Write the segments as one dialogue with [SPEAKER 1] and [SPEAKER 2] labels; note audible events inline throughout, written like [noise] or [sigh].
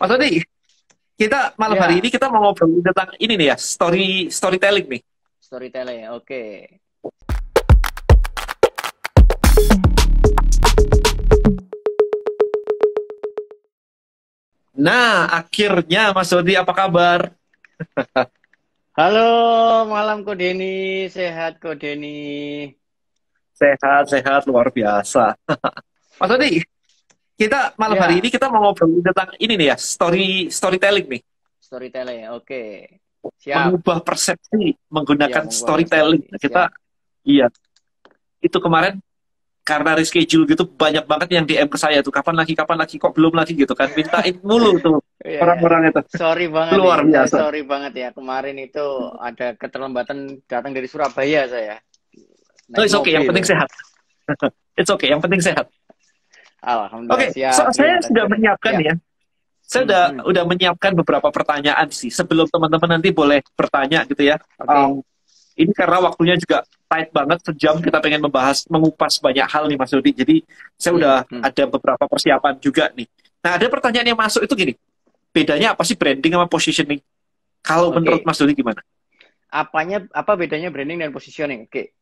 [SPEAKER 1] Mas Odi, kita malam
[SPEAKER 2] Ya.
[SPEAKER 1] hari ini kita mau ngobrol tentang ini nih ya, story storytelling nih.
[SPEAKER 2] Storytelling, oke.
[SPEAKER 1] Nah, akhirnya Mas Odi apa kabar? [laughs]
[SPEAKER 2] Halo, malam Ko Deni, sehat Ko Deni.
[SPEAKER 1] Sehat, sehat luar biasa. [laughs] Mas Odi, kita malam
[SPEAKER 2] Ya.
[SPEAKER 1] hari ini kita mau ngobrol tentang ini nih ya, story storytelling nih.
[SPEAKER 2] Storytelling, oke. Siap.
[SPEAKER 1] Mengubah persepsi menggunakan
[SPEAKER 2] Iya, mengubah
[SPEAKER 1] storytelling.
[SPEAKER 2] persepsi,
[SPEAKER 1] Kita iya. Itu kemarin karena reschedule gitu banyak banget yang DM ke saya tuh kapan lagi kapan lagi kok belum lagi gitu kan mintain mulu tuh
[SPEAKER 2] Iya,
[SPEAKER 1] orang-orang itu
[SPEAKER 2] Sorry banget
[SPEAKER 1] Luar
[SPEAKER 2] nih,
[SPEAKER 1] biasa.
[SPEAKER 2] sorry banget ya. Kemarin itu ada keterlambatan datang dari Surabaya saya.
[SPEAKER 1] Oh, [laughs] it's okay, yang penting sehat. it's okay, yang penting sehat.
[SPEAKER 2] Alhamdulillah
[SPEAKER 1] Oke,
[SPEAKER 2] siap.
[SPEAKER 1] so, saya
[SPEAKER 2] Iya,
[SPEAKER 1] sudah menyiapkan
[SPEAKER 2] Ya.
[SPEAKER 1] ya. Saya udah
[SPEAKER 2] Hmm.
[SPEAKER 1] udah menyiapkan beberapa pertanyaan sih. Sebelum teman-teman nanti boleh bertanya gitu ya.
[SPEAKER 2] Oke.
[SPEAKER 1] Um, ini karena waktunya juga tight banget, sejam kita pengen membahas, mengupas banyak hal nih Mas Dodi. Jadi saya udah
[SPEAKER 2] Hmm.
[SPEAKER 1] ada beberapa persiapan juga nih. Nah ada pertanyaan yang masuk itu gini, bedanya apa sih branding sama positioning? Kalau
[SPEAKER 2] Oke.
[SPEAKER 1] menurut Mas Dodi gimana?
[SPEAKER 2] Apanya apa bedanya branding dan positioning? Oke.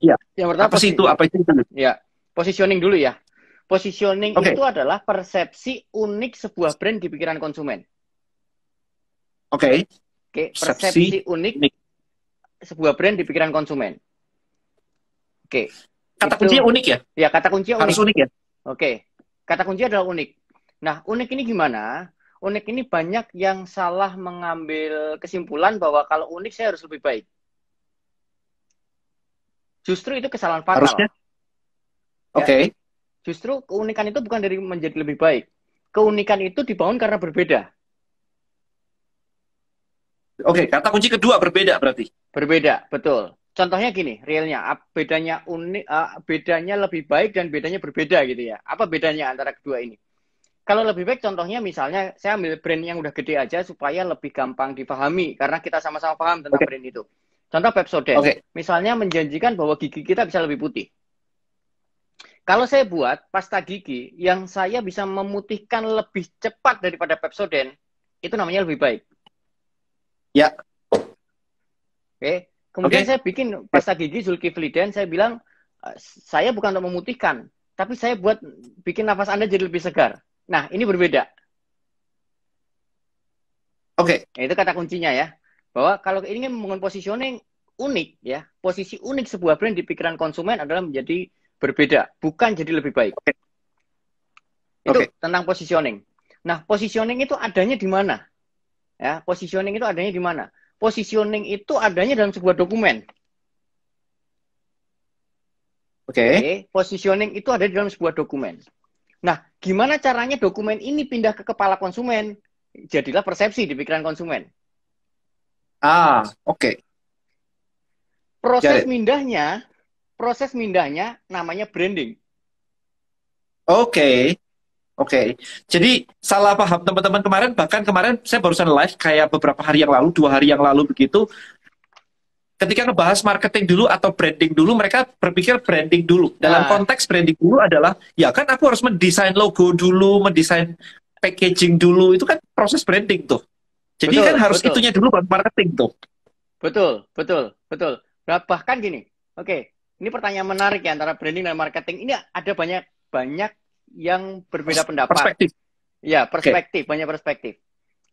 [SPEAKER 1] Iya.
[SPEAKER 2] Yang pertama
[SPEAKER 1] Apa sih itu? Apa itu?
[SPEAKER 2] Ya, positioning dulu ya. Positioning
[SPEAKER 1] Oke.
[SPEAKER 2] itu adalah persepsi unik sebuah brand di pikiran konsumen.
[SPEAKER 1] Oke,
[SPEAKER 2] Oke,
[SPEAKER 1] Persepsi
[SPEAKER 2] persepsi unik,
[SPEAKER 1] unik.
[SPEAKER 2] sebuah brand di pikiran konsumen. Oke,
[SPEAKER 1] kata
[SPEAKER 2] Itu-
[SPEAKER 1] kuncinya unik ya?
[SPEAKER 2] ya kata kunci
[SPEAKER 1] Harus
[SPEAKER 2] unik.
[SPEAKER 1] unik ya?
[SPEAKER 2] Oke, kata kunci adalah unik. Nah, unik ini gimana? Unik ini banyak yang salah mengambil kesimpulan bahwa kalau unik saya harus lebih baik. Justru itu kesalahan fatal.
[SPEAKER 1] Harusnya?
[SPEAKER 2] Ya. Justru keunikan itu bukan dari menjadi lebih baik. Keunikan itu dibangun karena berbeda.
[SPEAKER 1] oke. Kata kunci kedua berbeda berarti.
[SPEAKER 2] Berbeda, betul. Contohnya gini, realnya bedanya unik, ah, bedanya lebih baik dan bedanya berbeda gitu ya. Apa bedanya antara kedua ini? Kalau lebih baik, contohnya misalnya saya ambil brand yang udah gede aja supaya lebih gampang dipahami karena kita sama-sama paham tentang
[SPEAKER 1] Oke.
[SPEAKER 2] brand itu. Contoh Pepsodent,
[SPEAKER 1] Oke.
[SPEAKER 2] misalnya menjanjikan bahwa gigi kita bisa lebih putih. Kalau saya buat pasta gigi yang saya bisa memutihkan lebih cepat daripada Pepsodent, itu namanya lebih baik.
[SPEAKER 1] Ya.
[SPEAKER 2] Oke. Kemudian
[SPEAKER 1] Oke.
[SPEAKER 2] saya bikin pasta gigi Zulkifli dan saya bilang "Eh, saya bukan untuk memutihkan, tapi saya buat bikin nafas Anda jadi lebih segar. Nah, ini berbeda.
[SPEAKER 1] Oke,
[SPEAKER 2] Nah, itu kata kuncinya ya. Bahwa kalau ingin membangun positioning unik ya, posisi unik sebuah brand di pikiran konsumen adalah menjadi berbeda, bukan jadi lebih baik.
[SPEAKER 1] Oke.
[SPEAKER 2] Itu
[SPEAKER 1] Oke.
[SPEAKER 2] tentang positioning. Nah, positioning itu adanya di mana? Ya, positioning itu adanya di mana? Positioning itu adanya dalam sebuah dokumen.
[SPEAKER 1] oke.
[SPEAKER 2] Oke, positioning itu ada di dalam sebuah dokumen. Nah, gimana caranya dokumen ini pindah ke kepala konsumen? Jadilah persepsi di pikiran konsumen.
[SPEAKER 1] Ah, oke.
[SPEAKER 2] Proses
[SPEAKER 1] Got it.
[SPEAKER 2] mindahnya, proses mindahnya namanya branding.
[SPEAKER 1] Oke. Oke. Jadi salah paham teman-teman kemarin bahkan kemarin saya barusan live kayak beberapa hari yang lalu, dua hari yang lalu begitu. Ketika ngebahas marketing dulu atau branding dulu, mereka berpikir branding dulu. Dalam
[SPEAKER 2] Nah.
[SPEAKER 1] konteks branding dulu adalah, ya kan aku harus mendesain logo dulu, mendesain packaging dulu. Itu kan proses branding tuh. Jadi
[SPEAKER 2] Betul,
[SPEAKER 1] kan harus
[SPEAKER 2] betul.
[SPEAKER 1] itunya dulu baru marketing tuh.
[SPEAKER 2] Betul, betul, betul. Nah, bahkan gini, oke, ini pertanyaan menarik ya antara branding dan marketing. Ini ada banyak banyak yang berbeda pendapat.
[SPEAKER 1] Perspektif.
[SPEAKER 2] Ya, perspektif, banyak perspektif.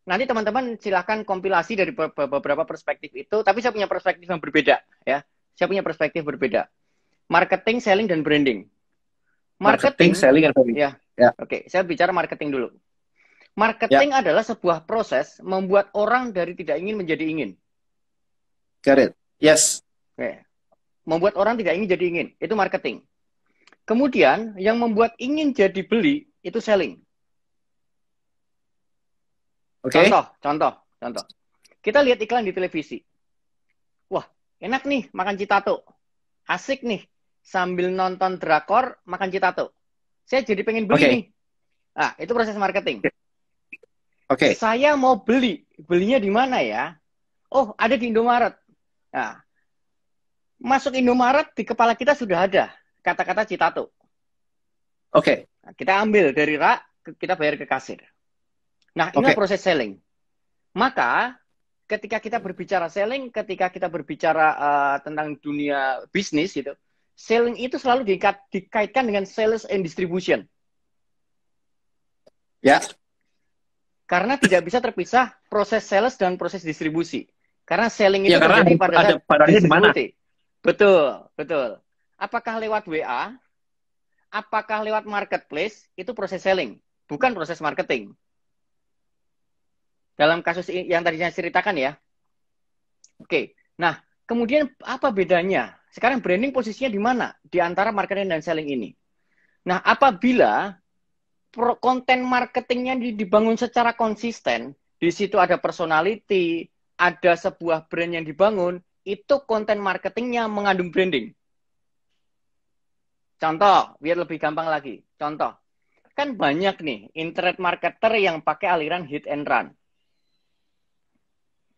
[SPEAKER 2] Nanti teman-teman silahkan kompilasi dari be- be- beberapa perspektif itu, tapi saya punya perspektif yang berbeda, ya. Saya punya perspektif berbeda. Marketing, selling, dan branding.
[SPEAKER 1] Marketing,
[SPEAKER 2] Marketing,
[SPEAKER 1] selling, and selling.
[SPEAKER 2] ya.
[SPEAKER 1] Ya.
[SPEAKER 2] Oke, saya bicara marketing dulu. Marketing adalah sebuah proses membuat orang dari tidak ingin menjadi ingin.
[SPEAKER 1] Got it. Yes.
[SPEAKER 2] Oke. Membuat orang tidak ingin jadi ingin, itu marketing. Kemudian yang membuat ingin jadi beli itu selling.
[SPEAKER 1] Oke.
[SPEAKER 2] Contoh, contoh, contoh. Kita lihat iklan di televisi. Wah, enak nih makan citato. Asik nih sambil nonton drakor makan citato. Saya jadi pengen beli
[SPEAKER 1] Oke.
[SPEAKER 2] nih. Ah, itu proses marketing.
[SPEAKER 1] Oke.
[SPEAKER 2] Saya mau beli. Belinya di mana ya? Oh, ada di Indomaret. Nah, masuk Indomaret di kepala kita sudah ada kata-kata citato.
[SPEAKER 1] Oke.
[SPEAKER 2] Nah, kita ambil dari rak, kita bayar ke kasir. Nah, ini okay. proses selling. Maka ketika kita berbicara selling, ketika kita berbicara uh, tentang dunia bisnis gitu, selling itu selalu dikait, dikaitkan dengan sales and distribution.
[SPEAKER 1] Ya.
[SPEAKER 2] Karena tidak bisa terpisah proses sales dan proses distribusi. Karena selling itu
[SPEAKER 1] ya, terjadi pada ada saat distribusi.
[SPEAKER 2] Betul, betul. Apakah lewat WA? Apakah lewat marketplace? Itu proses selling, bukan proses marketing. Dalam kasus yang tadi saya ceritakan ya. Oke. Nah, kemudian apa bedanya? Sekarang branding posisinya di mana? Di antara marketing dan selling ini. Nah, apabila konten marketingnya dibangun secara konsisten, di situ ada personality, ada sebuah brand yang dibangun, itu konten marketingnya mengandung branding. Contoh, biar lebih gampang lagi. Contoh, kan banyak nih internet marketer yang pakai aliran hit and run.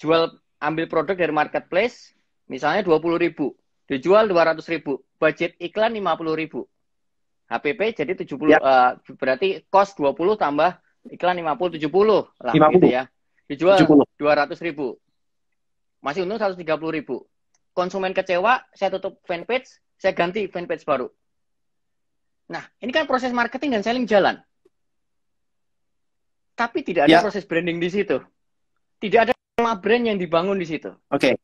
[SPEAKER 2] Jual ambil produk dari marketplace, misalnya 20 ribu, dijual 200 ribu, budget iklan 50 ribu. HPP jadi 70 ya. uh, berarti cost 20 tambah iklan 50 70 lah 50. gitu ya. Dijual 70. 200 ribu. Masih untung 130 ribu. Konsumen kecewa, saya tutup fanpage, saya ganti fanpage baru. Nah, ini kan proses marketing dan selling jalan. Tapi tidak ada ya. proses branding di situ. Tidak ada nama brand yang dibangun di situ.
[SPEAKER 1] Oke. Okay.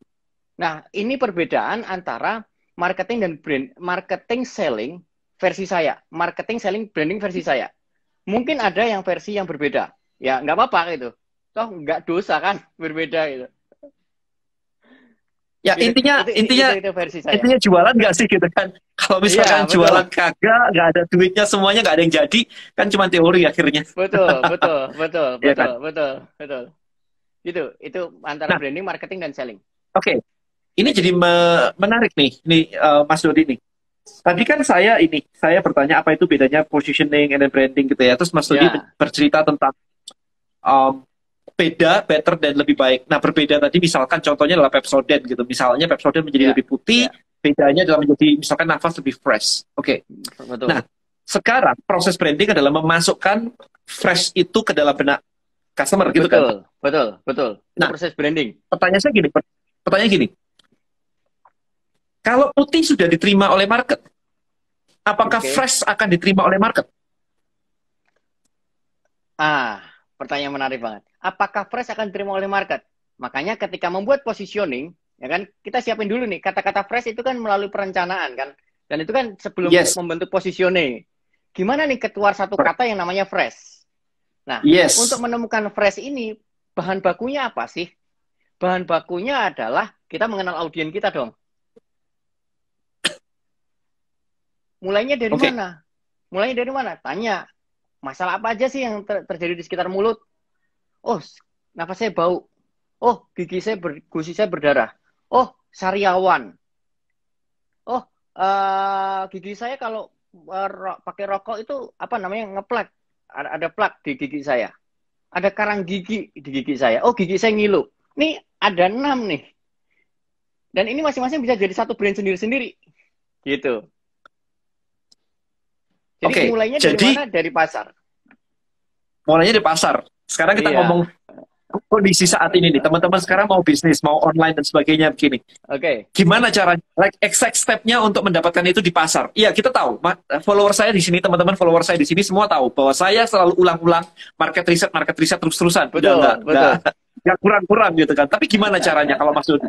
[SPEAKER 2] Nah, ini perbedaan antara marketing dan brand, marketing selling versi saya, marketing selling branding versi saya. Mungkin ada yang versi yang berbeda. Ya, nggak apa-apa gitu. Toh nggak dosa kan [laughs] berbeda gitu.
[SPEAKER 1] Ya itu, intinya itu, intinya itu, itu versi saya. intinya jualan nggak sih gitu kan? Kalau misalkan ya, jualan kagak nggak ada duitnya semuanya nggak ada yang jadi kan cuma teori akhirnya.
[SPEAKER 2] Betul [laughs] betul betul betul ya kan? betul betul. Itu itu antara nah, branding, marketing dan selling.
[SPEAKER 1] Oke, okay. ini jadi me menarik nih nih uh, Mas Dodi nih. Tadi kan saya ini saya bertanya apa itu bedanya positioning and branding gitu ya. Terus Mas Dodi yeah. bercerita tentang um, beda, better dan lebih baik. Nah, berbeda tadi misalkan contohnya adalah Pepsodent gitu. Misalnya Pepsodent menjadi yeah. lebih putih, yeah. bedanya adalah menjadi misalkan nafas lebih fresh. Oke. Okay. Nah, sekarang proses branding adalah memasukkan fresh itu ke dalam benak customer gitu
[SPEAKER 2] betul, kan. Betul, betul. Nah, proses branding.
[SPEAKER 1] Pertanyaan saya gini, pertanyaan gini. Kalau putih sudah diterima oleh market, apakah okay. fresh akan diterima oleh market?
[SPEAKER 2] Ah, pertanyaan menarik banget apakah fresh akan diterima oleh market. Makanya ketika membuat positioning, ya kan kita siapin dulu nih kata-kata fresh itu kan melalui perencanaan kan, dan itu kan sebelum yes. membentuk positioning. Gimana nih keluar satu kata yang namanya fresh? Nah, yes. untuk menemukan fresh ini bahan bakunya apa sih? Bahan bakunya adalah kita mengenal audiens kita dong. Mulainya dari okay. mana? Mulainya dari mana? Tanya, masalah apa aja sih yang ter terjadi di sekitar mulut? Oh, nafas saya bau. Oh, gigi saya ber, gusi saya berdarah. Oh, sariawan. Oh, uh, gigi saya kalau uh, ro pakai rokok itu apa namanya ngeplak. Ada, ada plak di gigi saya. Ada karang gigi di gigi saya. Oh, gigi saya ngilu. Nih ada enam nih. Dan ini masing-masing bisa jadi satu brand sendiri-sendiri. Gitu. Jadi okay, mulainya dari jadi, mana? Dari pasar.
[SPEAKER 1] Mulainya di pasar. Sekarang kita iya. ngomong kondisi saat ini nih, teman-teman sekarang mau bisnis, mau online dan sebagainya begini.
[SPEAKER 2] Oke. Okay.
[SPEAKER 1] Gimana cara, like exact stepnya untuk mendapatkan itu di pasar? Iya, kita tahu. Follower saya di sini, teman-teman follower saya di sini semua tahu bahwa saya selalu ulang-ulang market research, market research terus-terusan.
[SPEAKER 2] Betul,
[SPEAKER 1] nggak,
[SPEAKER 2] betul.
[SPEAKER 1] Nggak kurang-kurang gitu kan. Tapi gimana caranya kalau Dodi?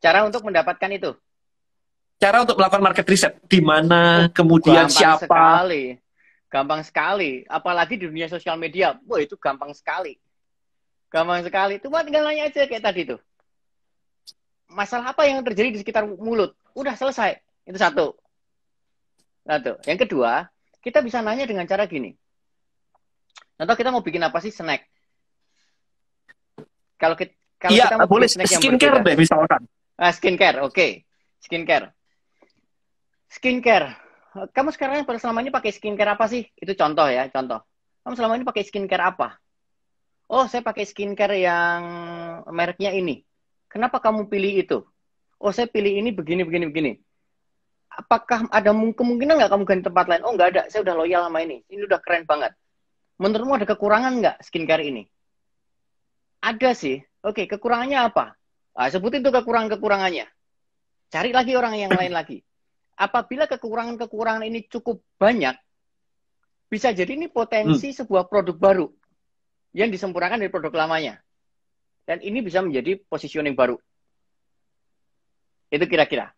[SPEAKER 2] Cara untuk mendapatkan itu?
[SPEAKER 1] Cara untuk melakukan market research, di mana, kemudian siapa?
[SPEAKER 2] Sekali Gampang sekali. Apalagi di dunia sosial media. Wah, itu gampang sekali. Gampang sekali. Cuma tinggal nanya aja kayak tadi tuh. Masalah apa yang terjadi di sekitar mulut? Udah selesai. Itu satu. Satu. Yang kedua, kita bisa nanya dengan cara gini. Contoh kita mau bikin apa sih snack? Kalau kita kalau
[SPEAKER 1] iya, kita mau boleh snack skincare deh misalkan.
[SPEAKER 2] Ah, skincare, oke. Okay. Skincare. Skincare kamu sekarang pada selama ini pakai skincare apa sih? Itu contoh ya, contoh. Kamu selama ini pakai skincare apa? Oh, saya pakai skincare yang mereknya ini. Kenapa kamu pilih itu? Oh, saya pilih ini begini, begini, begini. Apakah ada kemungkinan nggak kamu ganti tempat lain? Oh, nggak ada. Saya udah loyal sama ini. Ini udah keren banget. menurutmu ada kekurangan nggak skincare ini? Ada sih. Oke, kekurangannya apa? Nah, sebutin tuh kekurangan-kekurangannya. Cari lagi orang yang lain lagi. Apabila kekurangan-kekurangan ini cukup banyak, bisa jadi ini potensi hmm. sebuah produk baru yang disempurnakan dari produk lamanya. Dan ini bisa menjadi positioning baru. Itu kira-kira.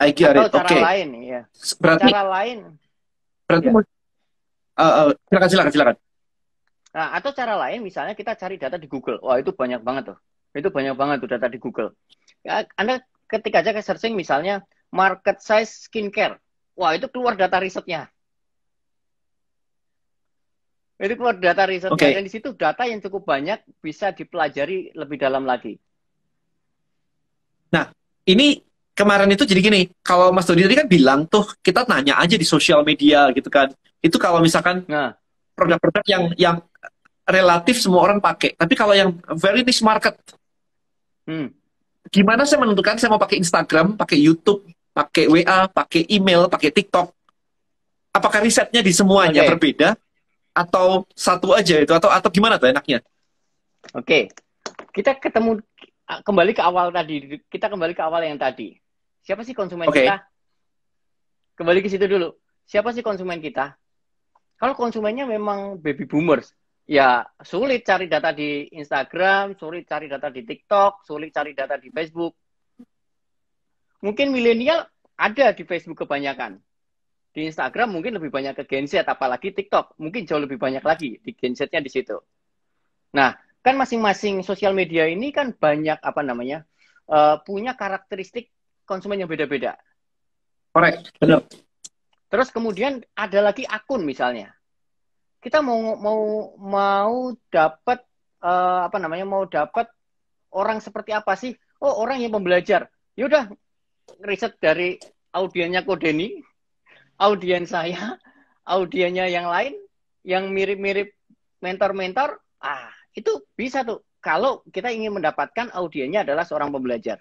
[SPEAKER 2] Atau cara okay. lain, ya. Berarti, cara lain.
[SPEAKER 1] Berarti, ya. uh, uh, silakan, silakan, silakan.
[SPEAKER 2] Nah, atau cara lain, misalnya kita cari data di Google. Wah, itu banyak banget tuh. Itu banyak banget tuh data di Google. Ya, Anda ketika aja ke searching misalnya market size skincare. Wah, itu keluar data risetnya. Itu keluar data risetnya. Okay. Dan di situ data yang cukup banyak bisa dipelajari lebih dalam lagi.
[SPEAKER 1] Nah, ini kemarin itu jadi gini, kalau Mas Dodi tadi kan bilang tuh kita nanya aja di sosial media gitu kan. Itu kalau misalkan nah. produk-produk yang yang relatif semua orang pakai. Tapi kalau yang very niche market, hmm. Gimana saya menentukan saya mau pakai Instagram, pakai YouTube, pakai WA, pakai email, pakai TikTok? Apakah risetnya di semuanya okay. berbeda atau satu aja itu atau atau gimana tuh enaknya?
[SPEAKER 2] Oke, okay. kita ketemu kembali ke awal tadi. Kita kembali ke awal yang tadi. Siapa sih konsumen okay. kita? Kembali ke situ dulu. Siapa sih konsumen kita? Kalau konsumennya memang baby boomers, ya sulit cari data di Instagram, sulit cari data di TikTok, sulit cari data di Facebook. Mungkin milenial ada di Facebook kebanyakan. Di Instagram mungkin lebih banyak ke Gen Z, apalagi TikTok. Mungkin jauh lebih banyak lagi di Gen Z-nya di situ. Nah, kan masing-masing sosial media ini kan banyak apa namanya uh, punya karakteristik konsumen yang beda-beda.
[SPEAKER 1] Benar.
[SPEAKER 2] Terus kemudian ada lagi akun misalnya. Kita mau mau mau dapat uh, apa namanya mau dapat orang seperti apa sih? Oh orang yang pembelajar. Yaudah riset dari audiennya Kodeni, audien saya, audiennya yang lain, yang mirip-mirip mentor-mentor, ah itu bisa tuh. Kalau kita ingin mendapatkan audiennya adalah seorang pembelajar.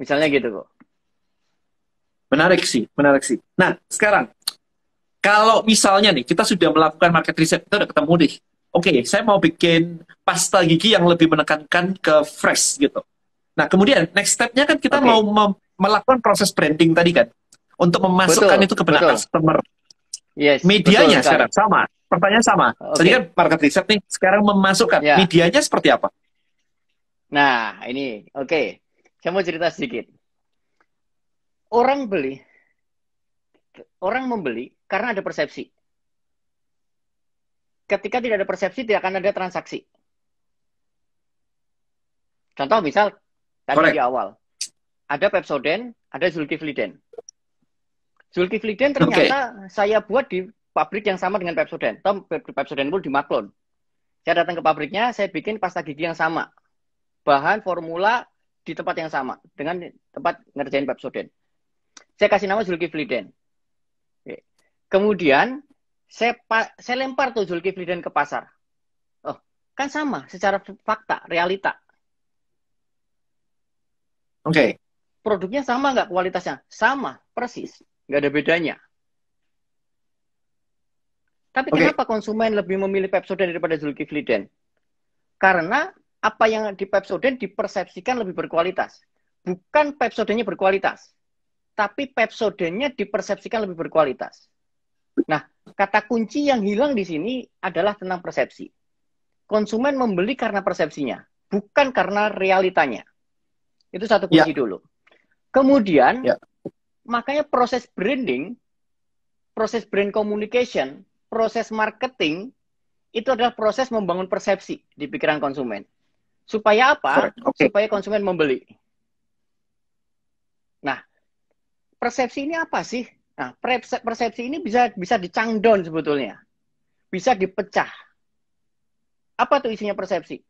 [SPEAKER 2] Misalnya gitu kok.
[SPEAKER 1] Menarik sih, menarik sih. Nah, sekarang kalau misalnya nih kita sudah melakukan market research, kita udah ketemu nih. Oke, okay, saya mau bikin pasta gigi yang lebih menekankan ke fresh gitu. Nah, kemudian next step-nya kan kita okay. mau melakukan proses branding tadi kan. Untuk memasukkan betul, itu ke benak customer. Yes, Medianya betul, sekarang sama. Pertanyaan sama. Okay. Tadi kan market research nih, sekarang memasukkan. Yeah. Medianya seperti apa?
[SPEAKER 2] Nah, ini oke. Okay. Saya mau cerita sedikit. Orang beli, orang membeli karena ada persepsi. Ketika tidak ada persepsi, tidak akan ada transaksi. Contoh misal tadi Correct. di awal, ada Pepsodent, ada Zulkifliden. Zulkifliden ternyata okay. saya buat di pabrik yang sama dengan Pepsodent. Tom Pepsodent pun di Maklon. Saya datang ke pabriknya, saya bikin pasta gigi yang sama. Bahan, formula, di tempat yang sama dengan tempat ngerjain Pepsodent. Saya kasih nama Zulkifliden. Kemudian saya saya lempar tuh Zulkifliden ke pasar. Oh, kan sama secara fakta, realita.
[SPEAKER 1] Oke. Okay.
[SPEAKER 2] Produknya sama nggak kualitasnya? Sama, persis. Nggak ada bedanya. Tapi okay. kenapa konsumen lebih memilih Pepsodent daripada Zulkifliden? Karena apa yang di Pepsodent dipersepsikan lebih berkualitas. Bukan Pepsodentnya berkualitas, tapi Pepsodentnya dipersepsikan lebih berkualitas. Nah, kata kunci yang hilang di sini adalah tentang persepsi. Konsumen membeli karena persepsinya, bukan karena realitanya. Itu satu kunci ya. dulu. Kemudian, ya. makanya proses branding, proses brand communication, proses marketing, itu adalah proses membangun persepsi di pikiran konsumen. Supaya apa? Okay. Supaya konsumen membeli. Nah, persepsi ini apa sih? Nah, persepsi ini bisa bisa dicangdon sebetulnya. Bisa dipecah. Apa tuh isinya persepsi?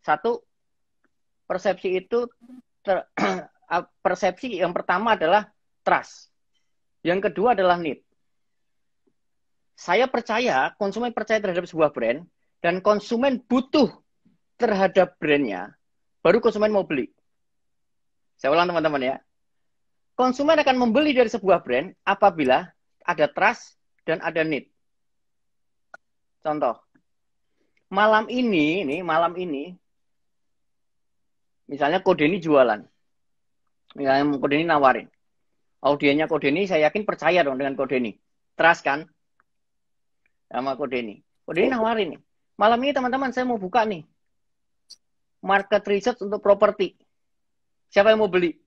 [SPEAKER 2] Satu, persepsi itu ter, [clears throat] persepsi yang pertama adalah trust. Yang kedua adalah need. Saya percaya, konsumen percaya terhadap sebuah brand, dan konsumen butuh terhadap brandnya, baru konsumen mau beli. Saya ulang teman-teman ya. Konsumen akan membeli dari sebuah brand apabila ada trust dan ada need. contoh. Malam ini, nih malam ini, misalnya kode ini jualan. Misalnya kode ini nawarin. Audiennya kode ini saya yakin percaya dong dengan kode ini. Trust kan? Sama kode ini. Kode ini nawarin nih. Malam ini teman-teman saya mau buka nih. Market research untuk properti. Siapa yang mau beli?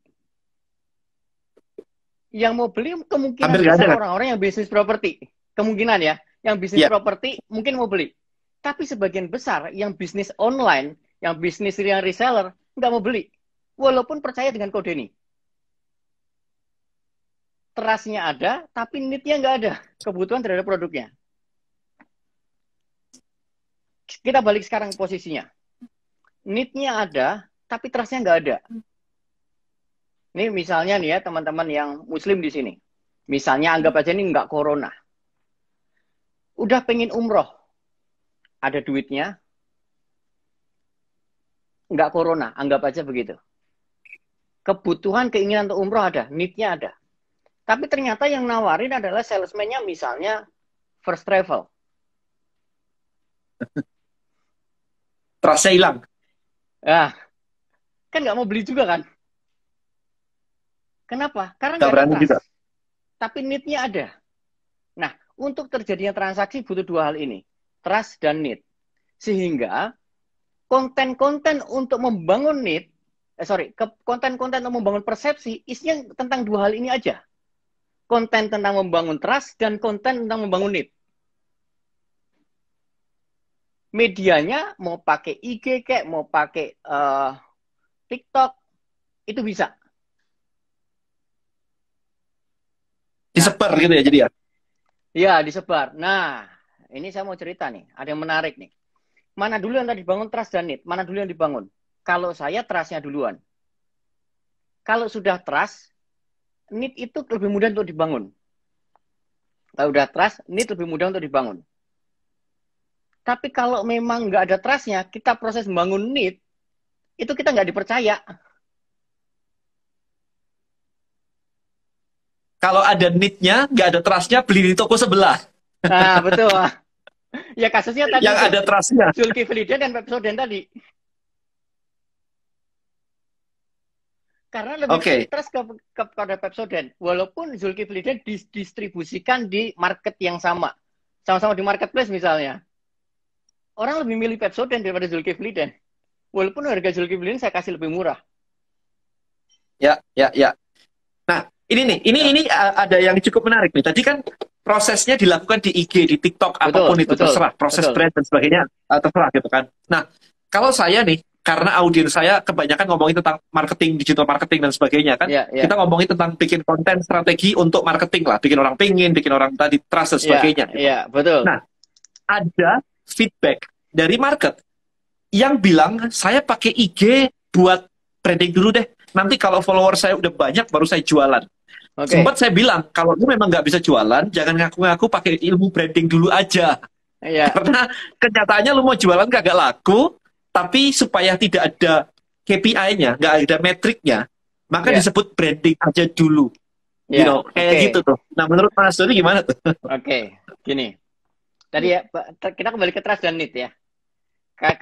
[SPEAKER 2] Yang mau beli kemungkinan besar orang-orang yang bisnis properti. Kemungkinan ya. Yang bisnis yeah. properti mungkin mau beli. Tapi sebagian besar yang bisnis online, yang bisnis yang reseller, nggak mau beli. Walaupun percaya dengan kode ini. Terasnya ada, tapi need-nya nggak ada. Kebutuhan terhadap produknya. Kita balik sekarang posisinya. Need-nya ada, tapi trust-nya nggak ada. Ini misalnya nih ya teman-teman yang muslim di sini. Misalnya anggap aja ini nggak corona. Udah pengen umroh. Ada duitnya. Nggak corona, anggap aja begitu. Kebutuhan, keinginan untuk umroh ada, need-nya ada. Tapi ternyata yang nawarin adalah salesman-nya misalnya first travel.
[SPEAKER 1] Terasa hilang.
[SPEAKER 2] Ah, kan nggak mau beli juga kan? Kenapa? Karena nggak trust. Juga. Tapi need-nya ada. Nah, untuk terjadinya transaksi butuh dua hal ini. Trust dan need. Sehingga konten-konten untuk membangun need, eh sorry, konten-konten untuk membangun persepsi, isinya tentang dua hal ini aja. Konten tentang membangun trust dan konten tentang membangun need. Medianya mau pakai IG kayak, mau pakai uh, TikTok, itu bisa.
[SPEAKER 1] Disebar gitu ya jadi ya?
[SPEAKER 2] Iya, disebar. Nah, ini saya mau cerita nih. Ada yang menarik nih. Mana dulu yang tadi dibangun trust dan need? Mana dulu yang dibangun? Kalau saya trustnya duluan. Kalau sudah trust, need itu lebih mudah untuk dibangun. Kalau udah trust, need lebih mudah untuk dibangun. Tapi kalau memang nggak ada trustnya, kita proses membangun need, itu kita nggak dipercaya.
[SPEAKER 1] Kalau ada need-nya, nggak ada trust-nya, beli di toko sebelah.
[SPEAKER 2] Nah, betul. ya kasusnya tadi.
[SPEAKER 1] Yang ada trust-nya.
[SPEAKER 2] Zulkifli dan Pepsodent tadi. Karena lebih okay. trust ke, ke, kepada Pepsodent. Walaupun Zulkifli didistribusikan di market yang sama. Sama-sama di marketplace misalnya. Orang lebih milih Pepsodent daripada Zulkifli dan Walaupun harga Zulkifli saya kasih lebih murah.
[SPEAKER 1] Ya, ya, ya. Nah, ini nih, ini ini ada yang cukup menarik nih. Tadi kan prosesnya dilakukan di IG, di TikTok, betul, apa pun itu betul, terserah, proses betul. brand dan sebagainya terserah gitu kan. Nah, kalau saya nih, karena audiens saya kebanyakan ngomongin tentang marketing, digital marketing dan sebagainya kan, yeah, yeah. kita ngomongin tentang bikin konten strategi untuk marketing lah, bikin orang pingin, bikin orang tadi trust dan ya, sebagainya.
[SPEAKER 2] Iya, gitu. yeah, betul.
[SPEAKER 1] Nah, ada feedback dari market yang bilang saya pakai IG buat branding dulu deh. Nanti kalau follower saya udah banyak baru saya jualan. Okay. Sempat saya bilang, kalau lu memang nggak bisa jualan, jangan ngaku-ngaku pakai ilmu branding dulu aja. Yeah. Karena kenyataannya lu mau jualan kagak laku, tapi supaya tidak ada KPI-nya, nggak ada metriknya, maka yeah. disebut branding aja dulu. Yeah. You know, kayak okay. gitu tuh. Nah, menurut Mas Doni gimana tuh?
[SPEAKER 2] Oke, okay. gini. Tadi ya, kita kembali ke trust dan need ya.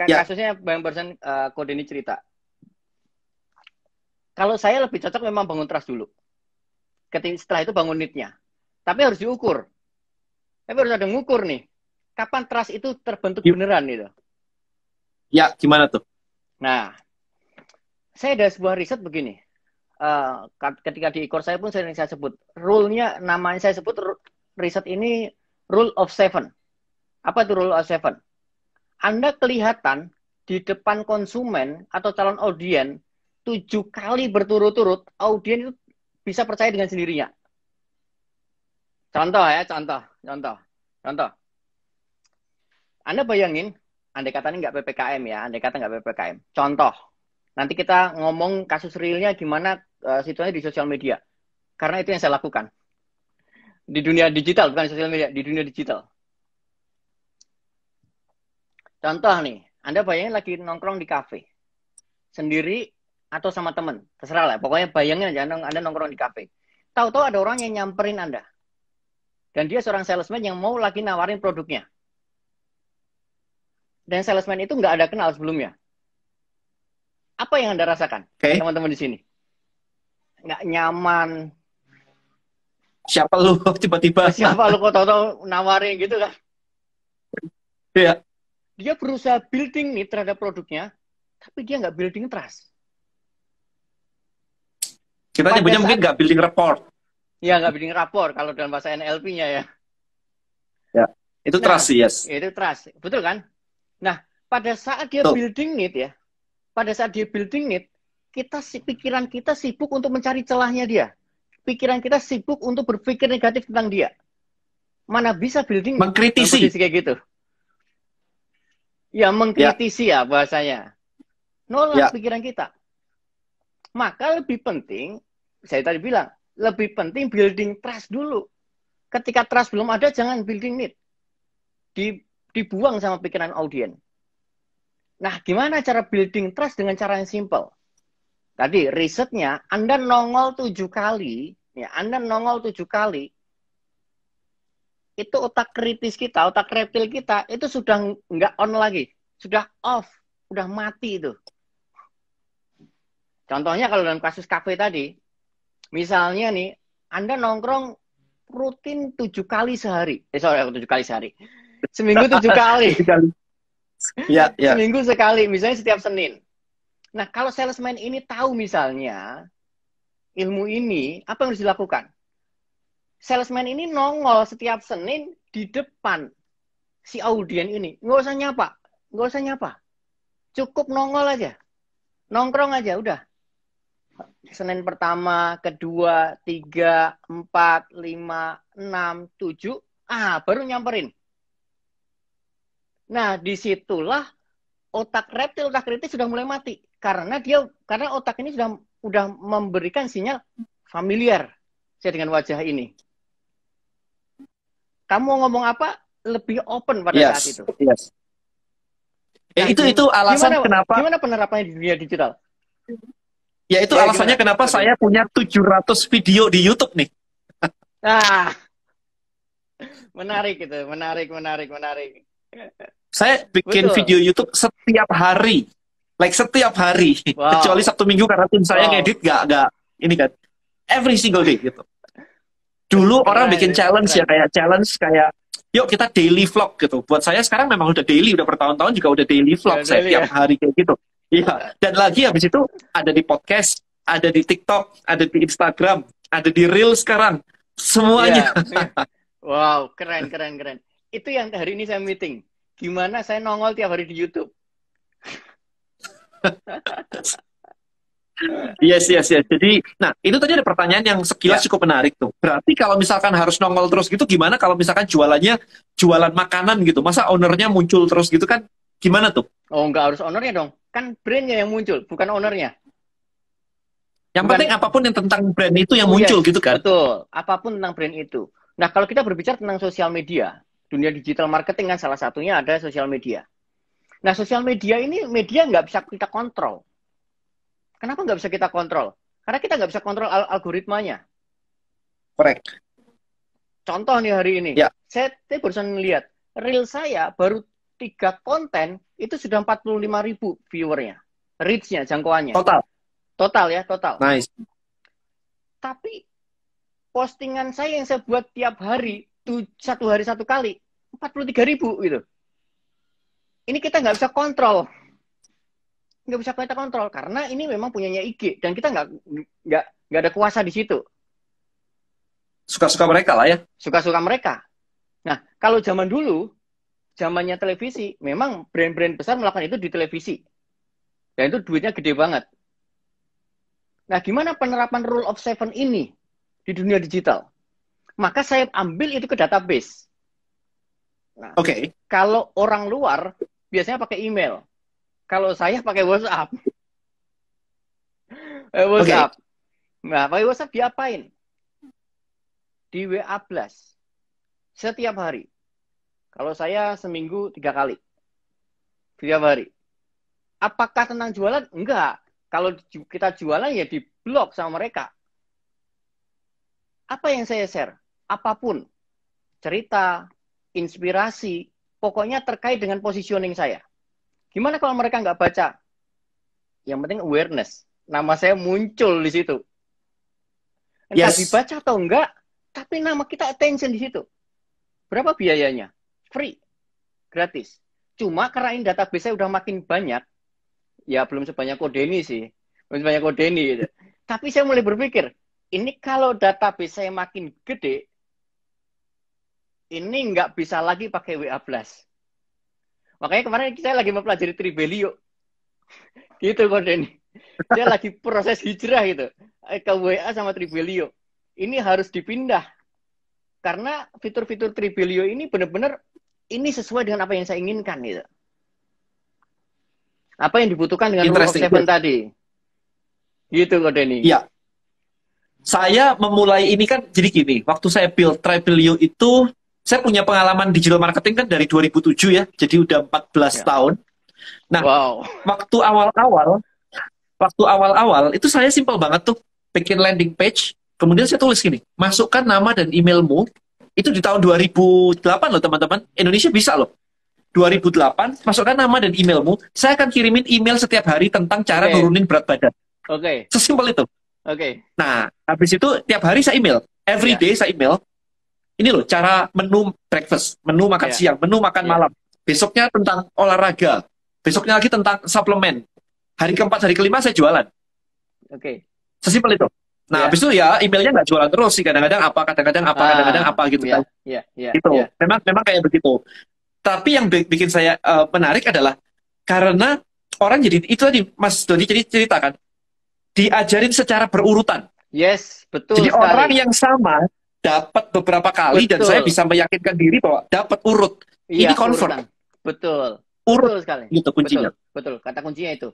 [SPEAKER 2] Ya. Kasusnya Bang Barusan uh, kode ini cerita. Kalau saya lebih cocok memang bangun trust dulu setelah itu bangun need-nya. Tapi harus diukur. Tapi harus ada ngukur nih. Kapan trust itu terbentuk Yuk. beneran gitu.
[SPEAKER 1] Ya, gimana tuh?
[SPEAKER 2] Nah, saya ada sebuah riset begini. Uh, ketika di ikor saya pun sering saya sebut. Rule-nya, namanya saya sebut riset ini rule of seven. Apa itu rule of seven? Anda kelihatan di depan konsumen atau calon audien tujuh kali berturut-turut, audien itu bisa percaya dengan sendirinya. Contoh ya, contoh, contoh, contoh. Anda bayangin, andai kata ini nggak PPKM ya, andai kata nggak PPKM. Contoh, nanti kita ngomong kasus realnya gimana uh, situasinya di sosial media. Karena itu yang saya lakukan. Di dunia digital, bukan di sosial media, di dunia digital. Contoh nih, Anda bayangin lagi nongkrong di kafe. Sendiri atau sama temen, terserah lah. Pokoknya bayangin aja Anda nongkrong di kafe. Tahu-tahu ada orang yang nyamperin Anda. Dan dia seorang salesman yang mau lagi nawarin produknya. dan salesman itu nggak ada kenal sebelumnya. Apa yang Anda rasakan,
[SPEAKER 1] Oke.
[SPEAKER 2] teman-teman di sini? Nggak nyaman.
[SPEAKER 1] Siapa lu [laughs] tiba-tiba?
[SPEAKER 2] Siapa lu kok tau nawarin gitu kan?
[SPEAKER 1] Iya.
[SPEAKER 2] Dia berusaha building nih terhadap produknya, tapi dia nggak building trust.
[SPEAKER 1] Kita
[SPEAKER 2] Pada
[SPEAKER 1] nyebutnya
[SPEAKER 2] saat-
[SPEAKER 1] mungkin nggak building report.
[SPEAKER 2] Ya nggak building rapor kalau dalam bahasa NLP-nya ya.
[SPEAKER 1] Itu
[SPEAKER 2] Nah.
[SPEAKER 1] trust, yes.
[SPEAKER 2] Itu trust, betul kan? Nah, pada saat dia
[SPEAKER 1] Betul.
[SPEAKER 2] building need ya, pada saat dia building need, kita si- pikiran kita sibuk untuk mencari celahnya dia. Pikiran kita sibuk untuk berpikir negatif tentang dia. Mana bisa building
[SPEAKER 1] Mengkritisi.
[SPEAKER 2] kayak gitu? Ya mengkritisi ya, bahasanya.
[SPEAKER 1] Ya.
[SPEAKER 2] Nolak pikiran kita. Maka lebih penting, saya tadi bilang, lebih penting building trust dulu. Ketika trust belum ada, jangan building need. Di, dibuang sama pikiran audien. Nah, gimana cara building trust dengan cara yang simple? Tadi risetnya, Anda nongol tujuh kali, ya Anda nongol tujuh kali, itu otak kritis kita, otak reptil kita, itu sudah nggak on lagi. Sudah off, udah mati itu. Contohnya kalau dalam kasus kafe tadi, misalnya nih, Anda nongkrong rutin tujuh kali sehari. Eh, sorry, tujuh kali sehari. Seminggu [laughs] tujuh kali.
[SPEAKER 1] Ya, ya.
[SPEAKER 2] Seminggu sekali, misalnya setiap Senin. Nah, kalau salesman ini tahu misalnya ilmu ini, apa yang harus dilakukan? Salesman ini nongol setiap Senin di depan si audien ini. Nggak usah nyapa, nggak usah nyapa. Cukup nongol aja. Nongkrong aja, udah. Senin pertama, kedua, tiga, empat, lima, enam, tujuh. Ah, baru nyamperin. Nah, di situlah otak reptil, otak kritis sudah mulai mati karena dia karena otak ini sudah sudah memberikan sinyal familiar saya dengan wajah ini. Kamu ngomong apa? Lebih open pada saat
[SPEAKER 1] Yes,
[SPEAKER 2] itu.
[SPEAKER 1] yes. Ya,
[SPEAKER 2] Nah,
[SPEAKER 1] itu itu alasan
[SPEAKER 2] gimana,
[SPEAKER 1] kenapa
[SPEAKER 2] Gimana penerapannya di dunia digital?
[SPEAKER 1] Ya itu
[SPEAKER 2] Ya,
[SPEAKER 1] alasannya
[SPEAKER 2] gimana?
[SPEAKER 1] kenapa saya punya 700 video di YouTube nih.
[SPEAKER 2] Nah, menarik itu, menarik, menarik, menarik.
[SPEAKER 1] Saya bikin
[SPEAKER 2] Betul.
[SPEAKER 1] video YouTube setiap hari. Like setiap hari.
[SPEAKER 2] Wow.
[SPEAKER 1] Kecuali Sabtu Minggu karena tim saya
[SPEAKER 2] Wow.
[SPEAKER 1] ngedit gak, gak ini kan. Every single day gitu. Dulu
[SPEAKER 2] Keren,
[SPEAKER 1] orang bikin challenge ya
[SPEAKER 2] keren.
[SPEAKER 1] kayak challenge kayak yuk kita daily vlog gitu. Buat saya sekarang memang udah daily, udah bertahun-tahun juga udah daily vlog
[SPEAKER 2] Udah
[SPEAKER 1] saya
[SPEAKER 2] daily
[SPEAKER 1] tiap
[SPEAKER 2] ya.
[SPEAKER 1] hari kayak gitu. Iya. Dan lagi habis itu ada di podcast, ada di TikTok, ada di Instagram, ada di Reel sekarang. Semuanya.
[SPEAKER 2] Iya. Wow, keren, keren, keren. Itu yang hari ini saya meeting. Gimana saya nongol tiap hari di YouTube? [laughs]
[SPEAKER 1] Yes, yes, yes. Jadi, nah itu tadi ada pertanyaan yang sekilas
[SPEAKER 2] Ya.
[SPEAKER 1] cukup menarik tuh. Berarti kalau misalkan harus nongol terus gitu, gimana kalau misalkan jualannya jualan makanan gitu? Masa ownernya muncul terus gitu kan? Gimana tuh?
[SPEAKER 2] Oh, nggak harus ownernya dong. Kan brandnya yang muncul, bukan ownernya.
[SPEAKER 1] Yang
[SPEAKER 2] Bukan-
[SPEAKER 1] penting apa pun yang tentang brand itu yang
[SPEAKER 2] Oh,
[SPEAKER 1] muncul
[SPEAKER 2] yes.
[SPEAKER 1] gitu kan?
[SPEAKER 2] Betul. Apa pun tentang brand itu. Nah, kalau kita berbicara tentang sosial media, dunia digital marketing kan salah satunya ada sosial media. Nah, sosial media ini media nggak bisa kita kontrol. Kenapa nggak bisa kita kontrol? Karena kita nggak bisa kontrol al- algoritmanya.
[SPEAKER 1] Correct.
[SPEAKER 2] Contoh nih hari ini,
[SPEAKER 1] Ya.
[SPEAKER 2] saya, saya barusan melihat reel saya baru tiga konten itu sudah 45 ribu viewernya, reach-nya, jangkauannya,
[SPEAKER 1] Total.
[SPEAKER 2] total ya total.
[SPEAKER 1] Nice.
[SPEAKER 2] Tapi postingan saya yang saya buat tiap hari tuh satu hari satu kali 43 ribu gitu. Ini kita nggak bisa kontrol, nggak bisa kita kontrol karena ini memang punyanya IG dan kita nggak nggak nggak ada kuasa di situ.
[SPEAKER 1] Suka-suka mereka lah ya.
[SPEAKER 2] suka-suka mereka. Nah, kalau zaman dulu, zamannya televisi, memang brand-brand besar melakukan itu di televisi. Dan itu duitnya gede banget. Nah, gimana penerapan rule of seven ini di dunia digital? Maka saya ambil itu ke database. Nah,
[SPEAKER 1] Oke.
[SPEAKER 2] kalau orang luar biasanya pakai email. Kalau saya pakai WhatsApp. [laughs] Eh, WhatsApp. Nah, pakai WhatsApp diapain? Di WA Plus. Setiap hari. Kalau saya seminggu tiga kali. Setiap hari. Apakah tentang jualan? Enggak. Kalau kita jualan ya di blog sama mereka. Apa yang saya share? Apa pun. Cerita, inspirasi, pokoknya terkait dengan positioning saya. Gimana kalau mereka nggak baca? Yang penting awareness. Nama saya muncul di situ. Entah
[SPEAKER 1] Yes.
[SPEAKER 2] dibaca atau enggak, tapi nama kita attention di situ. Berapa biayanya? Free. Gratis. Cuma karena ini database saya udah makin banyak, ya belum sebanyak Kodeni sih. Belum sebanyak Kodeni gitu. [laughs] Tapi saya mulai berpikir, ini kalau database saya makin gede, ini nggak bisa lagi pakai WA Blast. Makanya kemarin saya lagi mempelajari Tribelio. [laughs] gitu Kodeni. Saya lagi proses hijrah gitu. Eh, Ke WA sama Tribelio. Ini harus dipindah. Karena fitur-fitur Tribelio ini benar-benar ini sesuai dengan apa yang saya inginkan gitu. Apa yang dibutuhkan dengan Rule of. Seven tadi. Gitu kok Denny.
[SPEAKER 1] Iya. Saya memulai ini kan jadi gini, waktu saya build Tribelio itu saya punya pengalaman digital marketing kan dari 2007 ya, jadi udah 14
[SPEAKER 2] Ya.
[SPEAKER 1] tahun. Nah,
[SPEAKER 2] Wow.
[SPEAKER 1] waktu awal-awal, waktu awal-awal itu saya simpel banget tuh bikin landing page, kemudian saya tulis gini, masukkan nama dan emailmu. Itu di tahun 2008 loh teman-teman. Indonesia bisa loh. 2008, masukkan nama dan emailmu. Saya akan kirimin email setiap hari tentang cara
[SPEAKER 2] Oke.
[SPEAKER 1] nurunin berat badan.
[SPEAKER 2] Oke.
[SPEAKER 1] Sesimpel itu.
[SPEAKER 2] Oke.
[SPEAKER 1] Nah, habis itu tiap hari saya email. Every day saya email. Ini loh, cara menu breakfast, menu makan
[SPEAKER 2] Ya.
[SPEAKER 1] siang, menu makan
[SPEAKER 2] Ya.
[SPEAKER 1] malam. Besoknya tentang olahraga. Besoknya lagi tentang suplemen. Hari keempat, hari kelima saya jualan.
[SPEAKER 2] Oke.
[SPEAKER 1] Sesimpel itu. Nah,
[SPEAKER 2] Ya.
[SPEAKER 1] habis itu ya emailnya nggak jualan terus sih. Kadang-kadang apa, kadang-kadang apa,
[SPEAKER 2] Ah,
[SPEAKER 1] kadang-kadang apa gitu
[SPEAKER 2] Iya,
[SPEAKER 1] kan.
[SPEAKER 2] iya, iya.
[SPEAKER 1] Gitu.
[SPEAKER 2] iya.
[SPEAKER 1] Memang memang kayak begitu. Tapi yang bi- bikin saya eh, menarik adalah karena orang jadi itu tadi Mas Dodi jadi ceritakan diajarin secara berurutan.
[SPEAKER 2] Yes, betul
[SPEAKER 1] Jadi
[SPEAKER 2] sekali.
[SPEAKER 1] orang yang sama dapat beberapa kali dan
[SPEAKER 2] Betul.
[SPEAKER 1] saya bisa meyakinkan diri bahwa dapat urut,
[SPEAKER 2] Iya,
[SPEAKER 1] ini confirm.
[SPEAKER 2] urutan. Betul.
[SPEAKER 1] urut
[SPEAKER 2] Betul sekali.
[SPEAKER 1] gitu kuncinya.
[SPEAKER 2] Betul, betul. Kata kuncinya itu.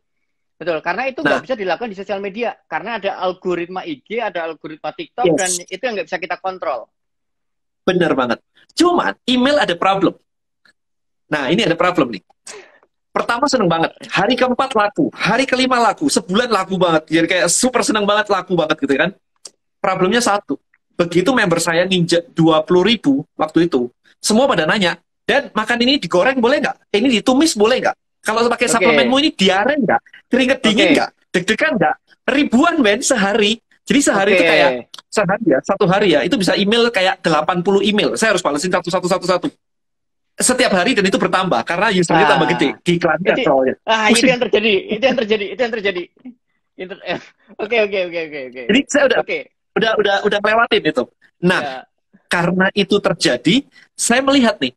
[SPEAKER 2] Betul, karena itu
[SPEAKER 1] Nah.
[SPEAKER 2] nggak bisa dilakukan di sosial media. Karena ada algoritma IG, ada algoritma TikTok,
[SPEAKER 1] Yes.
[SPEAKER 2] dan itu yang nggak bisa kita kontrol.
[SPEAKER 1] Bener banget. Cuman email ada problem. Nah ini ada problem nih. Pertama seneng banget. Hari keempat laku, hari kelima laku, sebulan laku banget. Jadi kayak super seneng banget laku banget gitu kan. Problemnya satu. Begitu member saya nginjek 20 ribu waktu itu, semua pada nanya, dan makan ini digoreng boleh nggak? Ini ditumis boleh nggak? Kalau pakai
[SPEAKER 2] Oke.
[SPEAKER 1] suplemenmu ini diare nggak? Keringet dingin nggak? Deg-degan nggak? Ribuan men sehari. Jadi sehari itu
[SPEAKER 2] Oke.
[SPEAKER 1] kayak sehari ya, satu hari ya, itu bisa email kayak 80 email. Saya harus balesin satu satu satu satu. Setiap hari dan itu bertambah karena usernya
[SPEAKER 2] Ah.
[SPEAKER 1] tambah gede di iklannya soalnya.
[SPEAKER 2] Ah, itu
[SPEAKER 1] Pusing.
[SPEAKER 2] yang terjadi. Itu yang terjadi. Itu yang terjadi. Itu- eh, Oke, oke, oke, oke, oke.
[SPEAKER 1] Jadi saya udah
[SPEAKER 2] Oke.
[SPEAKER 1] udah udah udah lewatin itu. Nah,
[SPEAKER 2] Ya.
[SPEAKER 1] karena itu terjadi, saya melihat nih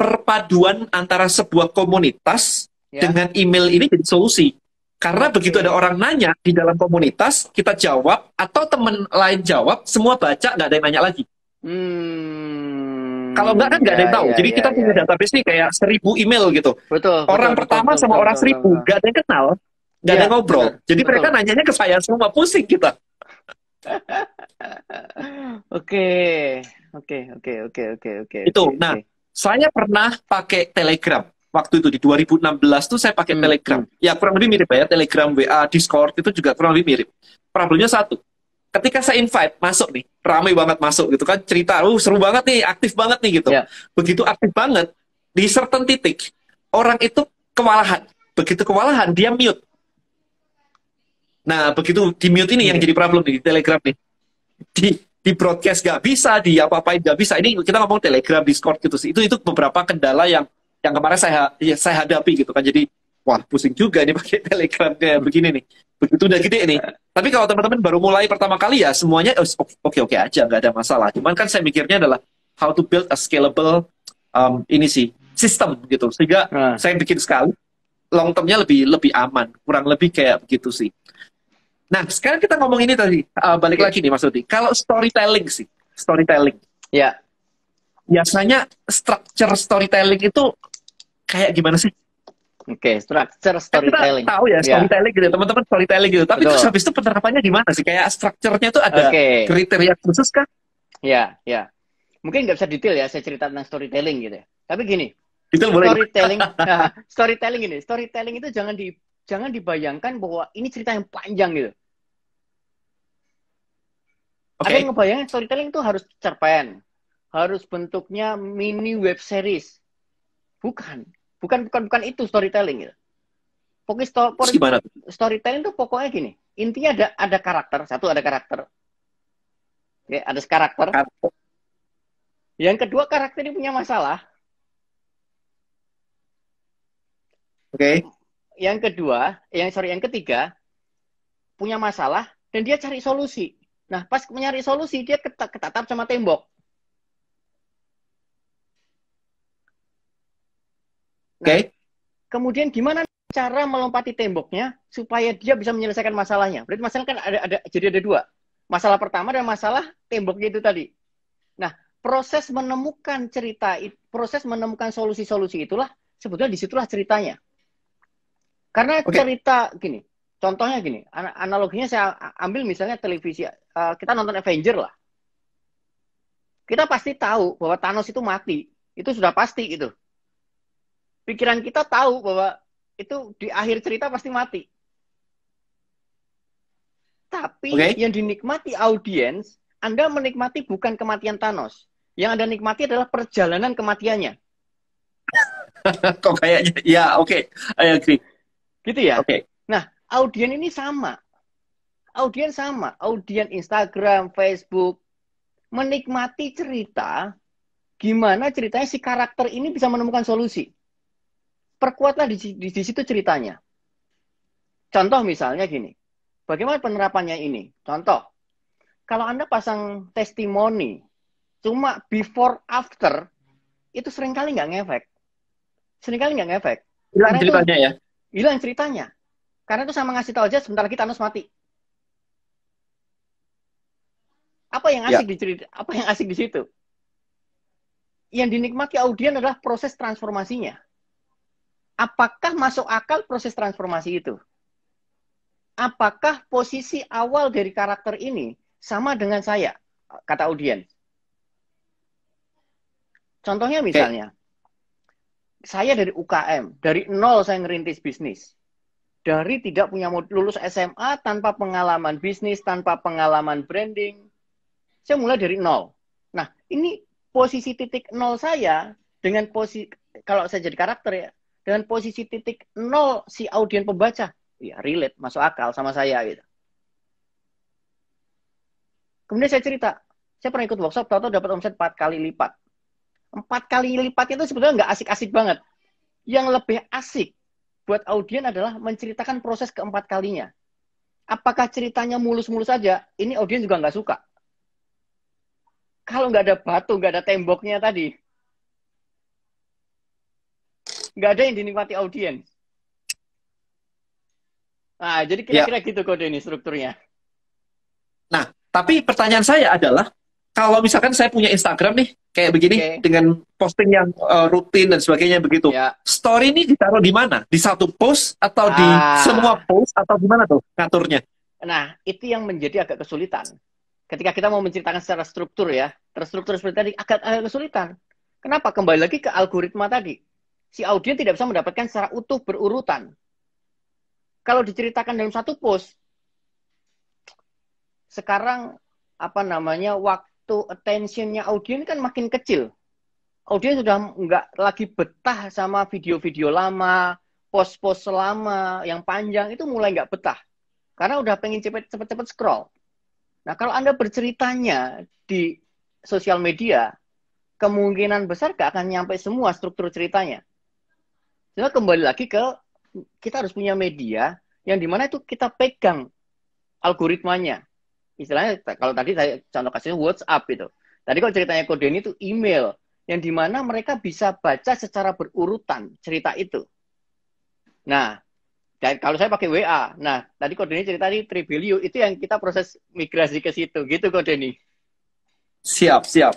[SPEAKER 1] perpaduan antara sebuah komunitas
[SPEAKER 2] Ya.
[SPEAKER 1] dengan email ini jadi solusi. Karena begitu ada orang nanya di dalam komunitas, kita jawab atau teman lain jawab, semua baca nggak ada yang nanya lagi.
[SPEAKER 2] Hmm.
[SPEAKER 1] Kalau nggak kan nggak ada yang
[SPEAKER 2] Ya,
[SPEAKER 1] tahu.
[SPEAKER 2] ya,
[SPEAKER 1] Jadi
[SPEAKER 2] ya,
[SPEAKER 1] kita
[SPEAKER 2] ya,
[SPEAKER 1] punya
[SPEAKER 2] ya.
[SPEAKER 1] database nih kayak seribu email gitu.
[SPEAKER 2] Betul.
[SPEAKER 1] orang
[SPEAKER 2] betul,
[SPEAKER 1] pertama
[SPEAKER 2] betul,
[SPEAKER 1] sama
[SPEAKER 2] betul,
[SPEAKER 1] orang
[SPEAKER 2] betul,
[SPEAKER 1] seribu nggak ada yang kenal, nggak ada
[SPEAKER 2] Iya,
[SPEAKER 1] yang ngobrol.
[SPEAKER 2] betul,
[SPEAKER 1] Jadi
[SPEAKER 2] betul.
[SPEAKER 1] mereka nanyanya ke saya semua pusing kita.
[SPEAKER 2] Oke, [laughs] oke, oke, oke, oke, oke.
[SPEAKER 1] Itu.
[SPEAKER 2] oke,
[SPEAKER 1] Nah. Saya pernah pakai Telegram. Waktu itu di 2016 tuh saya pakai
[SPEAKER 2] Hmm,
[SPEAKER 1] Telegram. Ya kurang lebih mirip ya, Telegram, WA, Discord itu juga kurang lebih mirip. Problemnya satu. Ketika saya invite masuk nih, ramai banget masuk gitu kan, cerita, uh seru banget nih, aktif banget nih gitu.
[SPEAKER 2] Ya.
[SPEAKER 1] Begitu aktif banget, di certain titik orang itu kewalahan. Begitu kewalahan dia mute. Nah, begitu di mute ini yang
[SPEAKER 2] Oke.
[SPEAKER 1] jadi problem nih di Telegram nih. Di di broadcast nggak bisa, di apa-apain nggak bisa. Ini kita ngomong Telegram, Discord gitu sih. Itu itu beberapa kendala yang yang kemarin saya ya, saya hadapi gitu kan. Jadi wah pusing juga nih [laughs] pakai Telegram kayak begini nih. Begitu udah gede nih. Tapi kalau teman-teman baru mulai pertama kali ya semuanya oh, oke-oke aja, nggak ada masalah. Cuman kan saya mikirnya adalah how to build a scalable um, ini sih sistem gitu. Sehingga
[SPEAKER 2] Nah,
[SPEAKER 1] saya bikin sekali long termnya lebih lebih aman kurang lebih kayak begitu sih nah sekarang kita ngomong ini tadi uh, balik
[SPEAKER 2] Oke.
[SPEAKER 1] lagi nih Mas Udi kalau storytelling sih storytelling
[SPEAKER 2] ya,
[SPEAKER 1] biasanya structure storytelling itu kayak gimana sih
[SPEAKER 2] oke. Structure
[SPEAKER 1] Kan
[SPEAKER 2] storytelling.
[SPEAKER 1] kita tahu ya
[SPEAKER 2] Ya.
[SPEAKER 1] storytelling gitu teman-teman storytelling gitu tapi
[SPEAKER 2] Betul.
[SPEAKER 1] terus habis itu penerapannya gimana sih kayak strukturnya itu ada
[SPEAKER 2] Oke.
[SPEAKER 1] kriteria khusus kah
[SPEAKER 2] Ya, ya. Mungkin nggak bisa detail ya saya cerita tentang storytelling gitu ya. Tapi gini,
[SPEAKER 1] boleh
[SPEAKER 2] storytelling, nah, [laughs] storytelling ini, storytelling itu jangan di jangan dibayangkan bahwa ini cerita yang panjang gitu.
[SPEAKER 1] Oke
[SPEAKER 2] Ada yang ngebayangin storytelling itu harus cerpen, harus bentuknya mini web series. Bukan. Bukan bukan bukan itu storytelling gitu. Pokoknya sto
[SPEAKER 1] Terus gimana? tuh?
[SPEAKER 2] storytelling tuh pokoknya gini. Intinya ada ada karakter, satu ada karakter. Ya, ada karakter.
[SPEAKER 1] Karakter.
[SPEAKER 2] Yang kedua karakter ini punya masalah.
[SPEAKER 1] Oke.
[SPEAKER 2] Yang kedua, yang sorry yang ketiga punya masalah dan dia cari solusi. Nah, pas mencari solusi dia ketat ketatap sama tembok.
[SPEAKER 1] Oke.
[SPEAKER 2] Kemudian gimana cara melompati temboknya supaya dia bisa menyelesaikan masalahnya? Berarti masalah kan ada ada jadi ada dua. Masalah pertama dan masalah temboknya itu tadi. Nah, proses menemukan cerita, it- proses menemukan solusi-solusi itulah sebetulnya di situlah ceritanya. Karena
[SPEAKER 1] Oke.
[SPEAKER 2] cerita gini, contohnya gini, ana- analoginya saya ambil misalnya televisi, eh, kita nonton Avenger lah. Kita pasti tahu bahwa Thanos itu mati, itu sudah pasti gitu. Pikiran kita tahu bahwa itu di akhir cerita pasti mati. Tapi
[SPEAKER 1] Oke.
[SPEAKER 2] yang dinikmati audiens, Anda menikmati bukan kematian Thanos. Yang Anda nikmati adalah perjalanan kematiannya. [laughs]
[SPEAKER 1] Kok kayaknya ya oke. I agree.
[SPEAKER 2] Gitu ya?
[SPEAKER 1] Oke.
[SPEAKER 2] Audien ini sama. Audien sama. Audien Instagram, Facebook. Menikmati cerita, gimana ceritanya si karakter ini bisa menemukan solusi. Perkuatlah di, di, di situ ceritanya. Contoh misalnya gini. Bagaimana penerapannya ini? Contoh. Kalau Anda pasang testimoni, cuma before after, itu sering kali nggak ngefek. Seringkali nggak ngefek.
[SPEAKER 1] Hilang
[SPEAKER 2] itu-
[SPEAKER 1] ceritanya ya.
[SPEAKER 2] hilang ceritanya. Karena itu sama ngasih tahu aja sebentar lagi Thanos mati. Apa yang
[SPEAKER 1] Ya.
[SPEAKER 2] asik di cerita? Apa yang asik di situ? Yang dinikmati audien adalah proses transformasinya. Apakah masuk akal proses transformasi itu? Apakah posisi awal dari karakter ini sama dengan saya? Kata audien. Contohnya misalnya, saya dari UKM, dari nol saya ngerintis bisnis. Dari tidak punya lulus SMA, tanpa pengalaman bisnis, tanpa pengalaman branding. Saya mulai dari nol. Nah, ini posisi titik nol saya dengan posisi, kalau saya jadi karakter ya, dengan posisi titik nol si audien pembaca. Ya, relate, masuk akal sama saya gitu. Kemudian saya cerita, saya pernah ikut workshop, tahu-tahu dapat omset 4 kali lipat. Empat kali lipat itu sebetulnya nggak asik-asik banget. Yang lebih asik buat audien adalah menceritakan proses keempat kalinya. Apakah ceritanya mulus-mulus saja? Ini audien juga nggak suka. Kalau nggak ada batu, nggak ada temboknya tadi, nggak ada yang dinikmati audien. Nah, jadi kira-kira gitu kode ini strukturnya.
[SPEAKER 1] Tapi pertanyaan saya adalah kalau misalkan saya punya Instagram nih kayak begini
[SPEAKER 2] Oke.
[SPEAKER 1] dengan posting yang uh, rutin dan sebagainya begitu.
[SPEAKER 2] Ya,
[SPEAKER 1] Story ini ditaruh di mana? Di satu post atau di
[SPEAKER 2] Ah.
[SPEAKER 1] semua post atau gimana tuh ngaturnya?
[SPEAKER 2] Nah, itu yang menjadi agak kesulitan. Ketika kita mau menceritakan secara struktur ya, terstruktur seperti tadi agak, agak kesulitan. Kenapa? Kembali lagi ke algoritma tadi. Si audien tidak bisa mendapatkan secara utuh berurutan. Kalau diceritakan dalam satu post, sekarang apa namanya waktu attentionnya audien kan makin kecil. Audien sudah nggak lagi betah sama video-video lama, post-post lama yang panjang itu mulai nggak betah karena udah pengen cepet-cepet scroll. Nah, kalau Anda berceritanya di sosial media, kemungkinan besar gak akan nyampe semua struktur ceritanya. Jadi kembali lagi ke kita harus punya media yang di mana itu kita pegang algoritmanya. Istilahnya kalau tadi saya contoh kasih WhatsApp itu. Tadi kalau ceritanya kode ini itu email yang di mana mereka bisa baca secara berurutan cerita itu. Nah, dan kalau saya pakai WA, nah tadi kode ini cerita di Tribelio itu yang kita proses migrasi ke situ, gitu kode ini.
[SPEAKER 1] Siap, siap.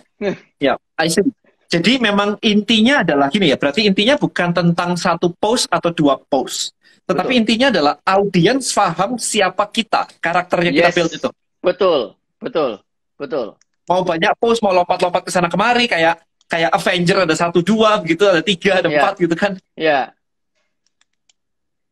[SPEAKER 1] siap. [laughs] I see. Jadi memang intinya adalah gini ya, berarti intinya bukan tentang satu post atau dua post. Tetapi
[SPEAKER 2] Betul.
[SPEAKER 1] intinya adalah audiens paham siapa kita, karakter yang kita
[SPEAKER 2] Yes.
[SPEAKER 1] build itu.
[SPEAKER 2] Betul, betul, betul.
[SPEAKER 1] Mau banyak post, mau lompat-lompat ke sana kemari, kayak kayak Avenger ada satu dua begitu, ada tiga, ada
[SPEAKER 2] Iya.
[SPEAKER 1] empat gitu kan.
[SPEAKER 2] Ya,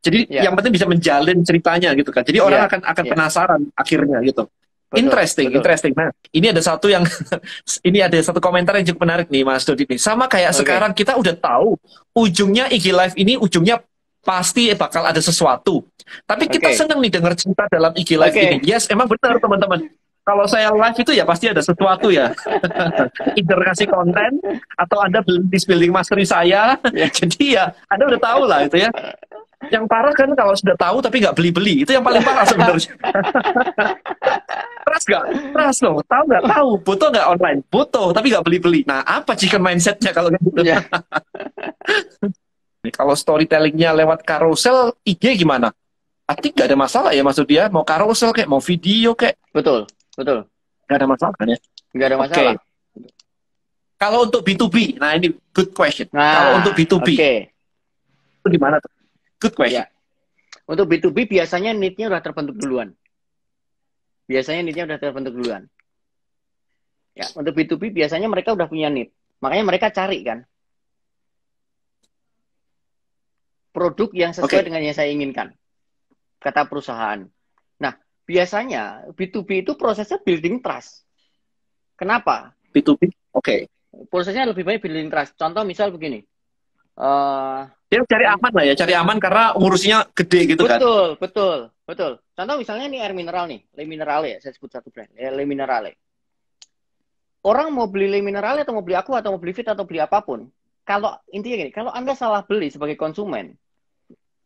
[SPEAKER 1] Jadi
[SPEAKER 2] Iya.
[SPEAKER 1] yang penting bisa menjalin ceritanya gitu kan. Jadi orang
[SPEAKER 2] Iya,
[SPEAKER 1] akan akan
[SPEAKER 2] iya.
[SPEAKER 1] penasaran akhirnya gitu.
[SPEAKER 2] Betul,
[SPEAKER 1] interesting,
[SPEAKER 2] betul.
[SPEAKER 1] interesting. Nah, ini ada satu yang [laughs] ini ada satu komentar yang cukup menarik nih Mas Dodi nih. Sama kayak
[SPEAKER 2] Oke.
[SPEAKER 1] sekarang kita udah tahu ujungnya IG Live ini ujungnya pasti bakal ada sesuatu. Tapi kita
[SPEAKER 2] Oke.
[SPEAKER 1] seneng nih denger cerita dalam IG Live
[SPEAKER 2] Oke.
[SPEAKER 1] ini. Yes, emang benar teman-teman. Kalau saya live itu ya pasti ada sesuatu ya. [laughs] Either kasih konten atau Anda bis building mastery saya.
[SPEAKER 2] Ya. [laughs]
[SPEAKER 1] Jadi ya Anda udah tahu lah itu ya. Yang parah kan kalau sudah tahu tapi nggak beli-beli. Itu yang paling parah sebenarnya. [laughs] Trust nggak? Trust loh. Tahu nggak? Tahu. Butuh nggak online? Butuh, tapi nggak beli-beli. Nah, apa chicken mindsetnya kalau gitu?
[SPEAKER 2] Ya.
[SPEAKER 1] Kalau storytellingnya lewat carousel, IG gimana? Pasti nggak ada masalah ya maksud dia. Mau carousel kayak, mau video kayak,
[SPEAKER 2] Betul, betul.
[SPEAKER 1] nggak ada masalah kan ya?
[SPEAKER 2] Nggak ada masalah.
[SPEAKER 1] Kalau untuk B2B, nah ini good question.
[SPEAKER 2] Nah,
[SPEAKER 1] Kalau untuk B2B,
[SPEAKER 2] Oke.
[SPEAKER 1] itu gimana tuh? Good question.
[SPEAKER 2] Ya. Untuk B2B biasanya need-nya udah terbentuk duluan. Biasanya need-nya udah terbentuk duluan. Ya, untuk B2B biasanya mereka udah punya need. Makanya mereka cari kan produk yang sesuai
[SPEAKER 1] Oke.
[SPEAKER 2] dengan yang saya inginkan. Kata perusahaan. Nah, biasanya B2B itu prosesnya building trust. Kenapa?
[SPEAKER 1] B2B, oke.
[SPEAKER 2] Prosesnya lebih banyak building trust. Contoh misal begini. Eh,
[SPEAKER 1] Dia cari aman lah ya, cari aman karena ngurusinya gede gitu kan.
[SPEAKER 2] Betul, betul, betul. Contoh misalnya nih air mineral nih, Le Minerale ya, saya sebut satu brand, ya, Le Minerale. Orang mau beli Le Minerale atau mau beli aku atau mau beli Fit atau beli apa pun, kalau intinya gini, kalau Anda salah beli sebagai konsumen,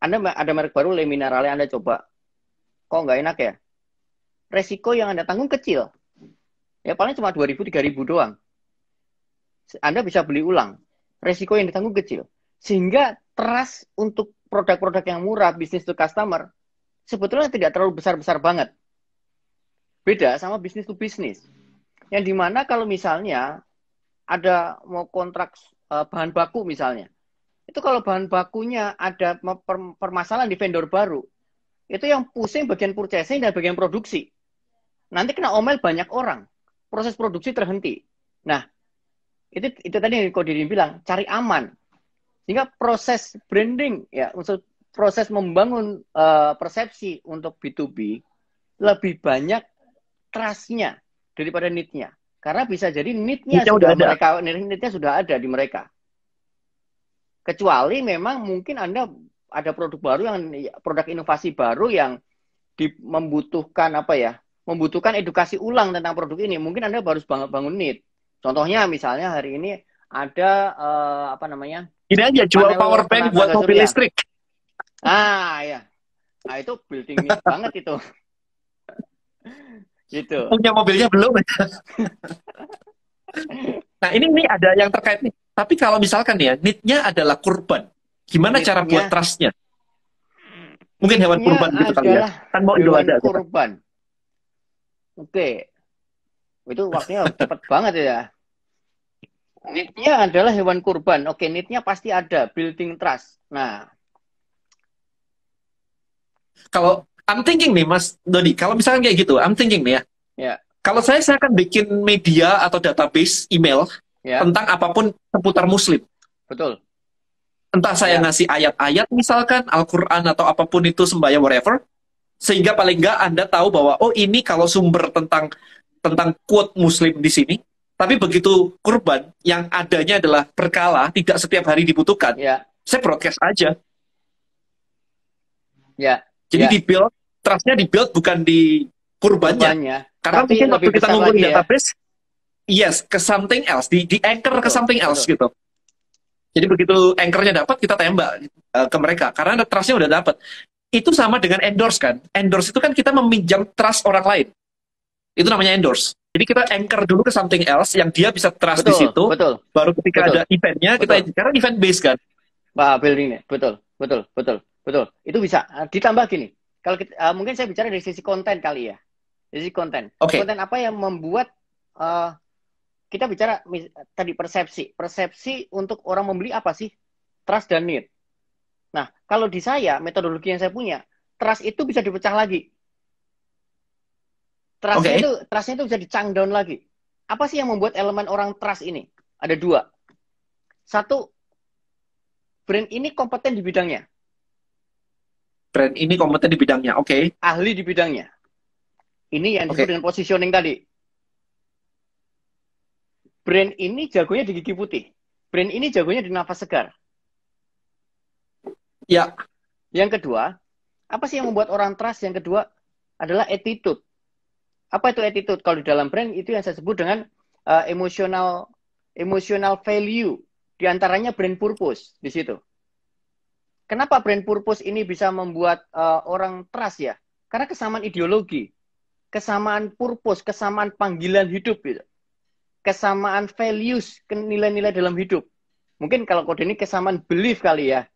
[SPEAKER 2] Anda ada merek baru Le Minerale Anda coba, kok nggak enak ya? Resiko yang Anda tanggung kecil. Ya paling cuma 2000 3000 doang. Anda bisa beli ulang. Resiko yang ditanggung kecil. Sehingga trust untuk produk-produk yang murah, bisnis to customer, sebetulnya tidak terlalu besar-besar banget. Beda sama bisnis to bisnis. Yang di mana kalau misalnya ada mau kontrak eh, bahan baku misalnya, itu kalau bahan bakunya ada permasalahan di vendor baru, itu yang pusing bagian purchasing dan bagian produksi. Nanti kena omel banyak orang. Proses produksi terhenti. Nah, itu itu tadi yang Kodiri bilang, cari aman. Sehingga proses branding ya untuk proses membangun eh, persepsi untuk B2B lebih banyak trust-nya daripada need-nya. Karena bisa jadi need-nya sudah
[SPEAKER 1] ada.
[SPEAKER 2] mereka need-nya sudah ada di mereka. Kecuali memang mungkin Anda ada produk baru yang produk inovasi baru yang di, membutuhkan apa ya? Membutuhkan edukasi ulang tentang produk ini. Mungkin Anda baru bangun, bangun need. Contohnya misalnya hari ini ada eh, apa namanya?
[SPEAKER 1] Ini aja jual power bank buat mobil listrik.
[SPEAKER 2] Ah, ya. Nah, itu building [laughs] banget itu. gitu.
[SPEAKER 1] Punya mobilnya belum. [laughs] nah ini ini ada yang terkait nih. Tapi kalau misalkan ya, need-nya adalah kurban. Gimana cara
[SPEAKER 2] Need-nya-
[SPEAKER 1] buat trust-nya? Mungkin hewan kurban gitu kali ya. Kan mau Indo ada.
[SPEAKER 2] kurban. Oke. Itu waktunya cepat banget ya. Need-nya adalah hewan kurban. Oke, need-nya pasti ada. Building trust. Nah,
[SPEAKER 1] Kalau I'm thinking nih Mas Dodi, kalau misalkan kayak gitu, I'm thinking nih ya.
[SPEAKER 2] Ya.
[SPEAKER 1] Kalau saya saya akan bikin media atau database email
[SPEAKER 2] ya,
[SPEAKER 1] tentang apa pun seputar muslim.
[SPEAKER 2] betul.
[SPEAKER 1] Entah saya
[SPEAKER 2] Ya.
[SPEAKER 1] ngasih ayat-ayat misalkan Al-Qur'an atau apa pun itu sembahyang whatever sehingga paling enggak Anda tahu bahwa oh ini kalau sumber tentang tentang quote muslim di sini tapi begitu kurban yang adanya adalah berkala, tidak setiap hari dibutuhkan.
[SPEAKER 2] Ya,
[SPEAKER 1] Saya broadcast aja.
[SPEAKER 2] ya.
[SPEAKER 1] Jadi
[SPEAKER 2] Ya.
[SPEAKER 1] di-build, trust-nya di-build bukan di kurbannya.
[SPEAKER 2] Kurbannya.
[SPEAKER 1] Karena
[SPEAKER 2] Tapi
[SPEAKER 1] mungkin waktu kita ngumpulin
[SPEAKER 2] lagi ya.
[SPEAKER 1] Yes, ke something else, di, di anchor ke something else gitu. Jadi begitu anchornya dapat, kita tembak uh, ke mereka. Karena trust-nya udah dapat. Itu sama dengan endorse kan. Endorse itu kan kita meminjam trust orang lain. Itu namanya endorse. Jadi kita anchor dulu ke something else yang dia bisa trust di
[SPEAKER 2] Betul,
[SPEAKER 1] situ.
[SPEAKER 2] betul.
[SPEAKER 1] Baru ketika
[SPEAKER 2] Betul.
[SPEAKER 1] ada eventnya, kita karena event based kan.
[SPEAKER 2] Wah, buildingnya. Betul, betul, betul, betul. Itu bisa. Eh, Ditambah gini. Kalau kita, eh, mungkin saya bicara dari sisi konten kali ya. Dari sisi konten.
[SPEAKER 1] Oke.
[SPEAKER 2] Konten apa yang membuat eh, kita bicara tadi persepsi. Persepsi untuk orang membeli apa sih? Trust dan need. Nah, kalau di saya, metodologi yang saya punya, trust itu bisa dipecah lagi. Trustnya
[SPEAKER 1] Oke.
[SPEAKER 2] itu, trustnya itu bisa dicang down lagi. Apa sih yang membuat elemen orang trust ini? Ada dua. Satu, brand ini kompeten di bidangnya,
[SPEAKER 1] Brand ini kompeten di bidangnya. Oke.
[SPEAKER 2] ahli di bidangnya. Ini yang disebut
[SPEAKER 1] Oke.
[SPEAKER 2] dengan positioning tadi. Brand ini jagonya di gigi putih. Brand ini jagonya di nafas segar.
[SPEAKER 1] Ya,
[SPEAKER 2] Yang kedua, apa sih yang membuat orang trust? Yang kedua adalah attitude. Apa itu attitude? Kalau di dalam brand itu yang saya sebut dengan uh, emotional emotional value. Di antaranya brand purpose di situ. Kenapa brand purpose ini bisa membuat uh, orang trust ya? Karena kesamaan ideologi, kesamaan purpose, kesamaan panggilan hidup gitu. Kesamaan values, nilai-nilai dalam hidup. Mungkin kalau kode ini kesamaan belief kali ya.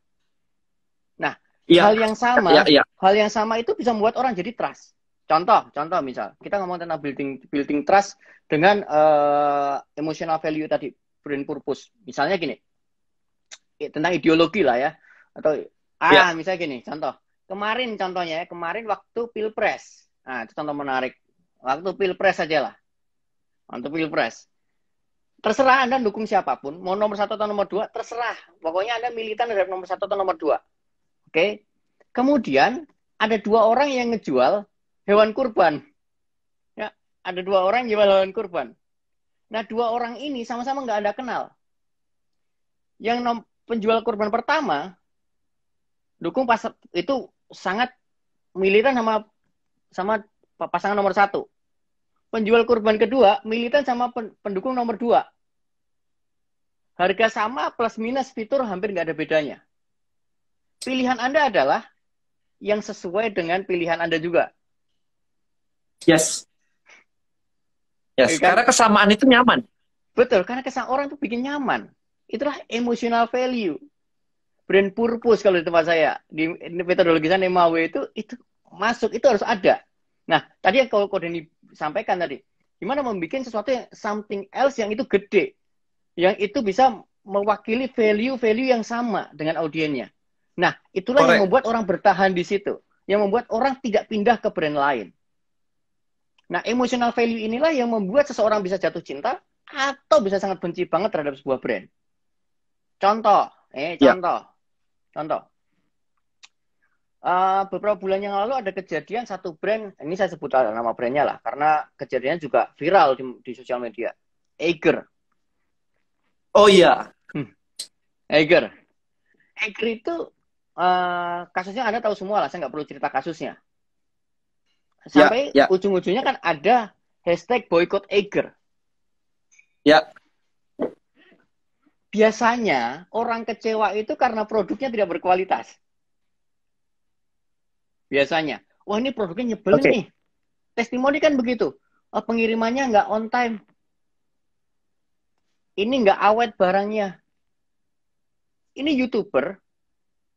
[SPEAKER 1] ya,
[SPEAKER 2] Hal yang sama,
[SPEAKER 1] ya, ya.
[SPEAKER 2] hal yang sama itu bisa membuat orang jadi trust. Contoh, contoh misal kita ngomong tentang building building trust dengan eh, emotional value tadi, brand purpose. Misalnya gini, tentang ideologi lah ya, atau ah
[SPEAKER 1] Ya.
[SPEAKER 2] misalnya gini, contoh. Kemarin contohnya, ya, kemarin waktu pilpres, nah itu contoh menarik. Waktu pilpres saja lah, waktu pilpres. Terserah Anda dukung siapa pun, mau nomor satu atau nomor dua, terserah. Pokoknya Anda militan terhadap nomor satu atau nomor dua. Oke. Kemudian ada dua orang yang ngejual hewan kurban. Ya, ada dua orang yang jual hewan kurban. Nah, dua orang ini sama-sama nggak ada kenal. Yang nom- penjual kurban pertama dukung pas itu sangat militan sama sama pa- pasangan nomor satu. Penjual kurban kedua militan sama pen- pendukung nomor dua. Harga sama plus minus fitur hampir nggak ada bedanya. Pilihan Anda adalah yang sesuai dengan pilihan Anda juga.
[SPEAKER 1] Yes. Yes,
[SPEAKER 2] kan?
[SPEAKER 1] karena kesamaan itu nyaman.
[SPEAKER 2] Betul, karena kesan orang itu bikin nyaman. Itulah emotional value. Brand purpose kalau di tempat saya. Di, di metodologi saya MAW itu, itu masuk, itu harus ada. Nah, tadi yang kalau kode ini sampaikan tadi, gimana membuat sesuatu yang something else yang itu gede. Yang itu bisa mewakili value-value yang sama dengan audiennya. Nah, itulah yang
[SPEAKER 1] Correct.
[SPEAKER 2] membuat orang bertahan di situ. Yang membuat orang tidak pindah ke brand lain. Nah, emotional value inilah yang membuat seseorang bisa jatuh cinta atau bisa sangat benci banget terhadap sebuah brand. Contoh, eh
[SPEAKER 1] Ya.
[SPEAKER 2] contoh, contoh. Eh, beberapa bulan yang lalu ada kejadian satu brand, ini saya sebut nama brandnya lah, karena kejadiannya juga viral di, di sosial media. Eiger,
[SPEAKER 1] Oh iya,
[SPEAKER 2] Eiger. Eiger itu eh, kasusnya Anda tahu semua lah, saya nggak perlu cerita kasusnya. Sampai
[SPEAKER 1] ya.
[SPEAKER 2] ujung-ujungnya kan ada hashtag boycott Eiger.
[SPEAKER 1] Ya.
[SPEAKER 2] Biasanya orang kecewa itu karena produknya tidak berkualitas. Biasanya. Wah ini produknya nyebelin
[SPEAKER 1] Oke.
[SPEAKER 2] nih. Testimoni kan begitu. Oh, pengirimannya nggak on time. Ini nggak awet barangnya. Ini YouTuber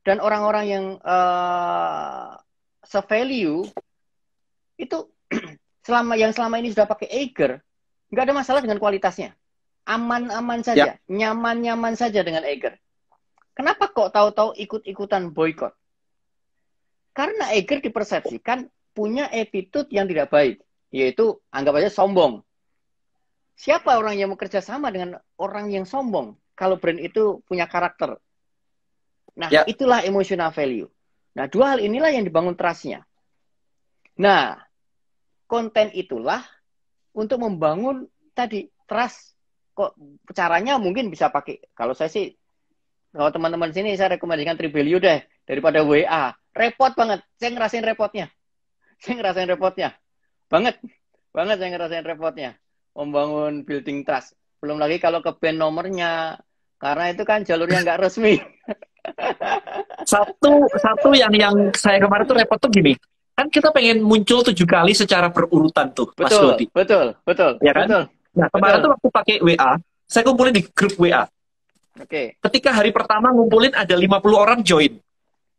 [SPEAKER 2] dan orang-orang yang uh, se-value itu [clears throat] selama yang selama ini sudah pakai Eiger nggak ada masalah dengan kualitasnya aman-aman saja nyaman-nyaman saja dengan Eiger kenapa kok tahu-tahu ikut-ikutan boykot karena Eiger dipersepsikan punya attitude yang tidak baik yaitu anggap aja sombong. Siapa orang yang bekerja sama dengan orang yang sombong kalau brand itu punya karakter? Nah
[SPEAKER 1] Ya.
[SPEAKER 2] itulah emotional value. Nah dua hal inilah yang dibangun trustnya. Nah konten itulah untuk membangun tadi trust. Kok caranya mungkin bisa pakai kalau saya sih kalau teman-teman sini saya rekomendasikan Tribelio deh daripada WA repot banget saya ngerasain repotnya saya ngerasain repotnya banget banget saya ngerasain repotnya membangun building trust belum lagi kalau ke band nomornya karena itu kan jalurnya nggak resmi [laughs]
[SPEAKER 1] satu satu yang yang saya kemarin tuh repot tuh gini. Kan kita pengen muncul tujuh kali secara berurutan tuh, Mas
[SPEAKER 2] betul
[SPEAKER 1] Dodi.
[SPEAKER 2] betul betul
[SPEAKER 1] Ya kan?
[SPEAKER 2] betul
[SPEAKER 1] Nah, kemarin
[SPEAKER 2] Betul.
[SPEAKER 1] tuh waktu pakai WA, saya kumpulin di grup WA.
[SPEAKER 2] oke
[SPEAKER 1] Ketika hari pertama ngumpulin ada 50 orang join.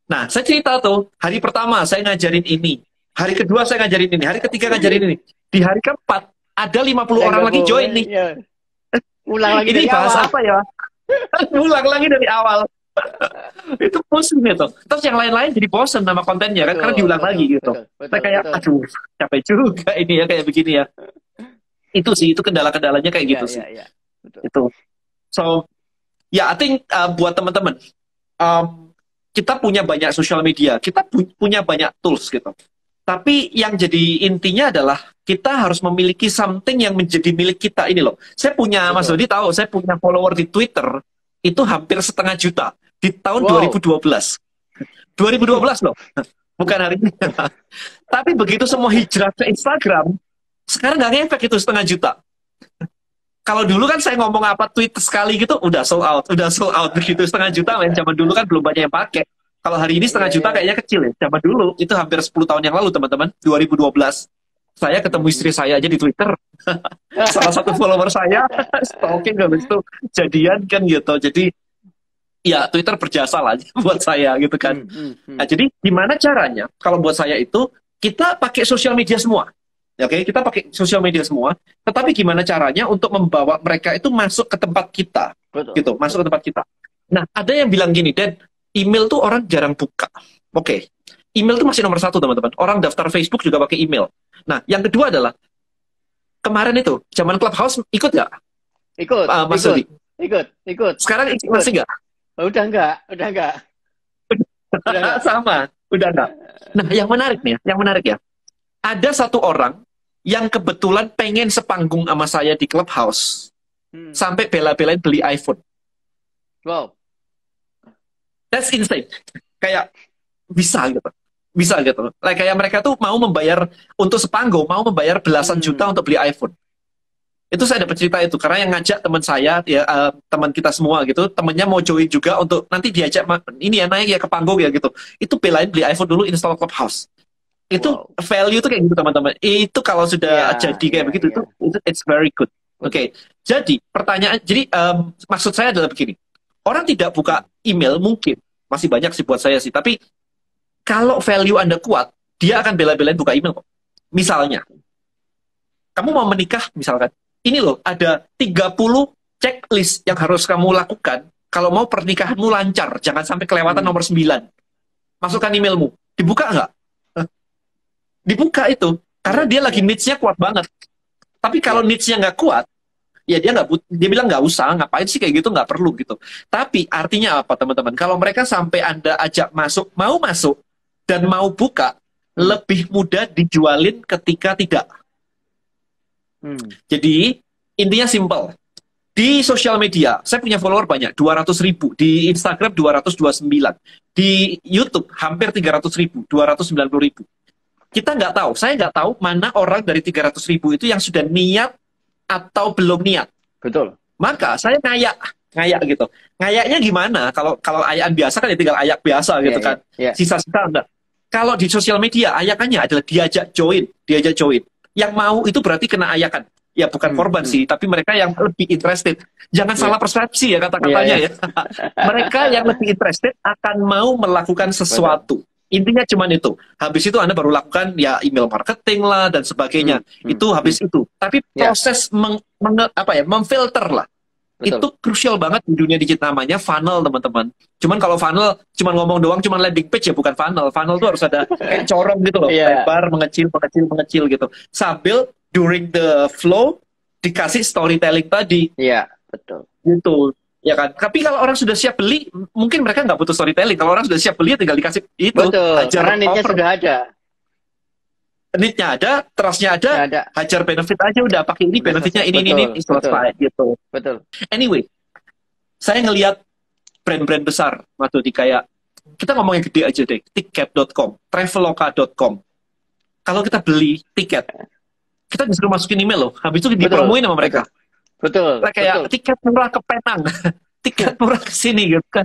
[SPEAKER 1] Nah, saya cerita tuh, hari pertama saya ngajarin ini. Hari kedua saya ngajarin ini, hari ketiga ngajarin ini. Di hari keempat ada 50 orang lagi join nih.
[SPEAKER 2] Iya. ulang lagi
[SPEAKER 1] ini
[SPEAKER 2] dari
[SPEAKER 1] bahas
[SPEAKER 2] awal
[SPEAKER 1] apa ya? [laughs] Ulang lagi dari awal. itu pusing gitu. Terus yang lain-lain jadi bosen sama kontennya kan, karena diulang
[SPEAKER 2] betul,
[SPEAKER 1] lagi gitu.
[SPEAKER 2] betul, betul,
[SPEAKER 1] Saya kayak,
[SPEAKER 2] betul.
[SPEAKER 1] aduh, capek juga ini ya kayak begini ya. Itu sih, itu kendala-kendalanya kayak
[SPEAKER 2] Iya,
[SPEAKER 1] gitu sih.
[SPEAKER 2] iya, iya. Betul.
[SPEAKER 1] Itu. So, ya, I think uh, buat teman-teman, um, kita punya banyak social media, kita pu- punya banyak tools gitu. Tapi yang jadi intinya adalah kita harus memiliki something yang menjadi milik kita ini loh. Saya punya, Betul. Mas Dodi tahu, saya punya follower di Twitter itu hampir setengah juta di tahun wow. 2012. 2012 loh, [laughs] bukan hari ini. [laughs] Tapi begitu semua hijrah ke Instagram, sekarang nggak ngefek itu setengah juta. Kalau dulu kan saya ngomong apa tweet sekali gitu, udah sold out, udah sold out begitu setengah juta. Main zaman dulu kan belum banyak yang pakai. Kalau hari ini setengah yeah, juta yeah. kayaknya kecil ya. Zaman dulu itu hampir 10 tahun yang lalu teman-teman, 2012. Saya ketemu istri saya aja di Twitter. [laughs] Salah satu follower saya [laughs] stalking habis itu jadian kan gitu. Jadi ya Twitter berjasa lah [laughs] buat saya gitu kan. Hmm, hmm, hmm. Nah, jadi gimana caranya kalau buat saya itu kita pakai sosial media semua. Ya, Oke, okay? kita pakai sosial media semua. Tetapi gimana caranya untuk membawa mereka itu masuk ke tempat kita, Betul. gitu, masuk ke tempat kita. Nah, ada yang bilang gini, dan email tuh orang jarang buka. Oke, okay. email tuh masih nomor satu teman-teman. Orang daftar Facebook juga pakai email. Nah, yang kedua adalah kemarin itu zaman Clubhouse ikut nggak?
[SPEAKER 2] Ikut. Uh, Mas ikut. ikut. Ikut.
[SPEAKER 1] Sekarang ikut. masih nggak?
[SPEAKER 2] Oh, udah enggak, udah enggak.
[SPEAKER 1] udah [laughs] enggak. Sama, udah enggak. Nah, yang menarik nih, yang menarik ya. Ada satu orang yang kebetulan pengen sepanggung sama saya di Clubhouse. Hmm. Sampai bela-belain beli iPhone.
[SPEAKER 2] Wow.
[SPEAKER 1] That's insane. Kayak bisa gitu. Bisa gitu. Like, kayak mereka tuh mau membayar untuk sepanggung, mau membayar belasan hmm. juta untuk beli iPhone. Itu saya dapat cerita itu karena yang ngajak teman saya ya uh, teman kita semua gitu, temennya mau join juga untuk nanti diajak ini ya naik ya ke panggung ya gitu. Itu belain beli iPhone dulu install Clubhouse. Itu wow. value tuh kayak gitu teman-teman. Itu kalau sudah yeah, jadi kayak yeah, begitu yeah. itu it's very good. Oke. Okay. Jadi pertanyaan jadi um, maksud saya adalah begini. Orang tidak buka email mungkin masih banyak sih buat saya sih. Tapi kalau value Anda kuat, dia akan bela-belain buka email kok. Misalnya, kamu mau menikah misalkan, ini loh ada 30 checklist yang harus kamu lakukan kalau mau pernikahanmu lancar, jangan sampai kelewatan hmm. nomor 9. Masukkan emailmu. Dibuka nggak? Dibuka itu. Karena dia lagi needs-nya kuat banget. Tapi kalau needs-nya nggak kuat, ya dia nggak dia bilang nggak usah ngapain sih kayak gitu nggak perlu gitu tapi artinya apa teman-teman kalau mereka sampai anda ajak masuk mau masuk dan mau buka lebih mudah dijualin ketika tidak hmm. jadi intinya simple di sosial media, saya punya follower banyak, 200 ribu. Di Instagram 229. Di YouTube hampir 300 ribu, 290 ribu. Kita nggak tahu, saya nggak tahu mana orang dari 300 ribu itu yang sudah niat atau belum niat.
[SPEAKER 2] Betul.
[SPEAKER 1] Maka saya ngayak, ngayak gitu. Ngayaknya gimana? Kalau kalau ayakan biasa kan ya tinggal ayak biasa gitu yeah, kan. Yeah. Sisa-sisa enggak. Kalau di sosial media ayakannya adalah diajak join, diajak join. Yang mau itu berarti kena ayakan. Ya bukan hmm, korban hmm. sih, tapi mereka yang lebih interested. Jangan yeah. salah persepsi ya kata-katanya yeah, yeah. ya. [laughs] mereka yang lebih interested akan mau melakukan sesuatu. Betul Intinya cuma itu. Habis itu Anda baru lakukan ya email marketing lah dan sebagainya. Hmm, hmm, itu habis hmm. itu. Tapi ya. proses yeah. meng, meng, apa ya, memfilter lah. Betul. Itu krusial banget di dunia digital namanya funnel, teman-teman. Cuman kalau funnel cuman ngomong doang cuman landing page ya bukan funnel. Funnel tuh harus ada [laughs] kayak corong gitu loh, yeah. lebar, mengecil, mengecil, mengecil gitu. Sambil during the flow dikasih storytelling tadi.
[SPEAKER 2] Iya, betul.
[SPEAKER 1] Gitu ya kan tapi kalau orang sudah siap beli mungkin mereka nggak butuh storytelling kalau orang sudah siap beli tinggal dikasih itu
[SPEAKER 2] betul hajar karena offer. sudah ada
[SPEAKER 1] Nitnya ada, trustnya ada, ada, hajar benefit aja udah pakai ini benefitnya ini betul, ini ini selesai gitu.
[SPEAKER 2] Betul.
[SPEAKER 1] Anyway, saya ngelihat brand-brand besar, waktu di kayak kita ngomongnya gede aja deh, ticket.com, traveloka.com. Kalau kita beli tiket, kita disuruh masukin email loh, habis itu dipromoin sama mereka. Betul
[SPEAKER 2] Betul.
[SPEAKER 1] Nah, kayak betul. tiket murah ke Penang, [laughs] tiket murah ke sini gitu kan.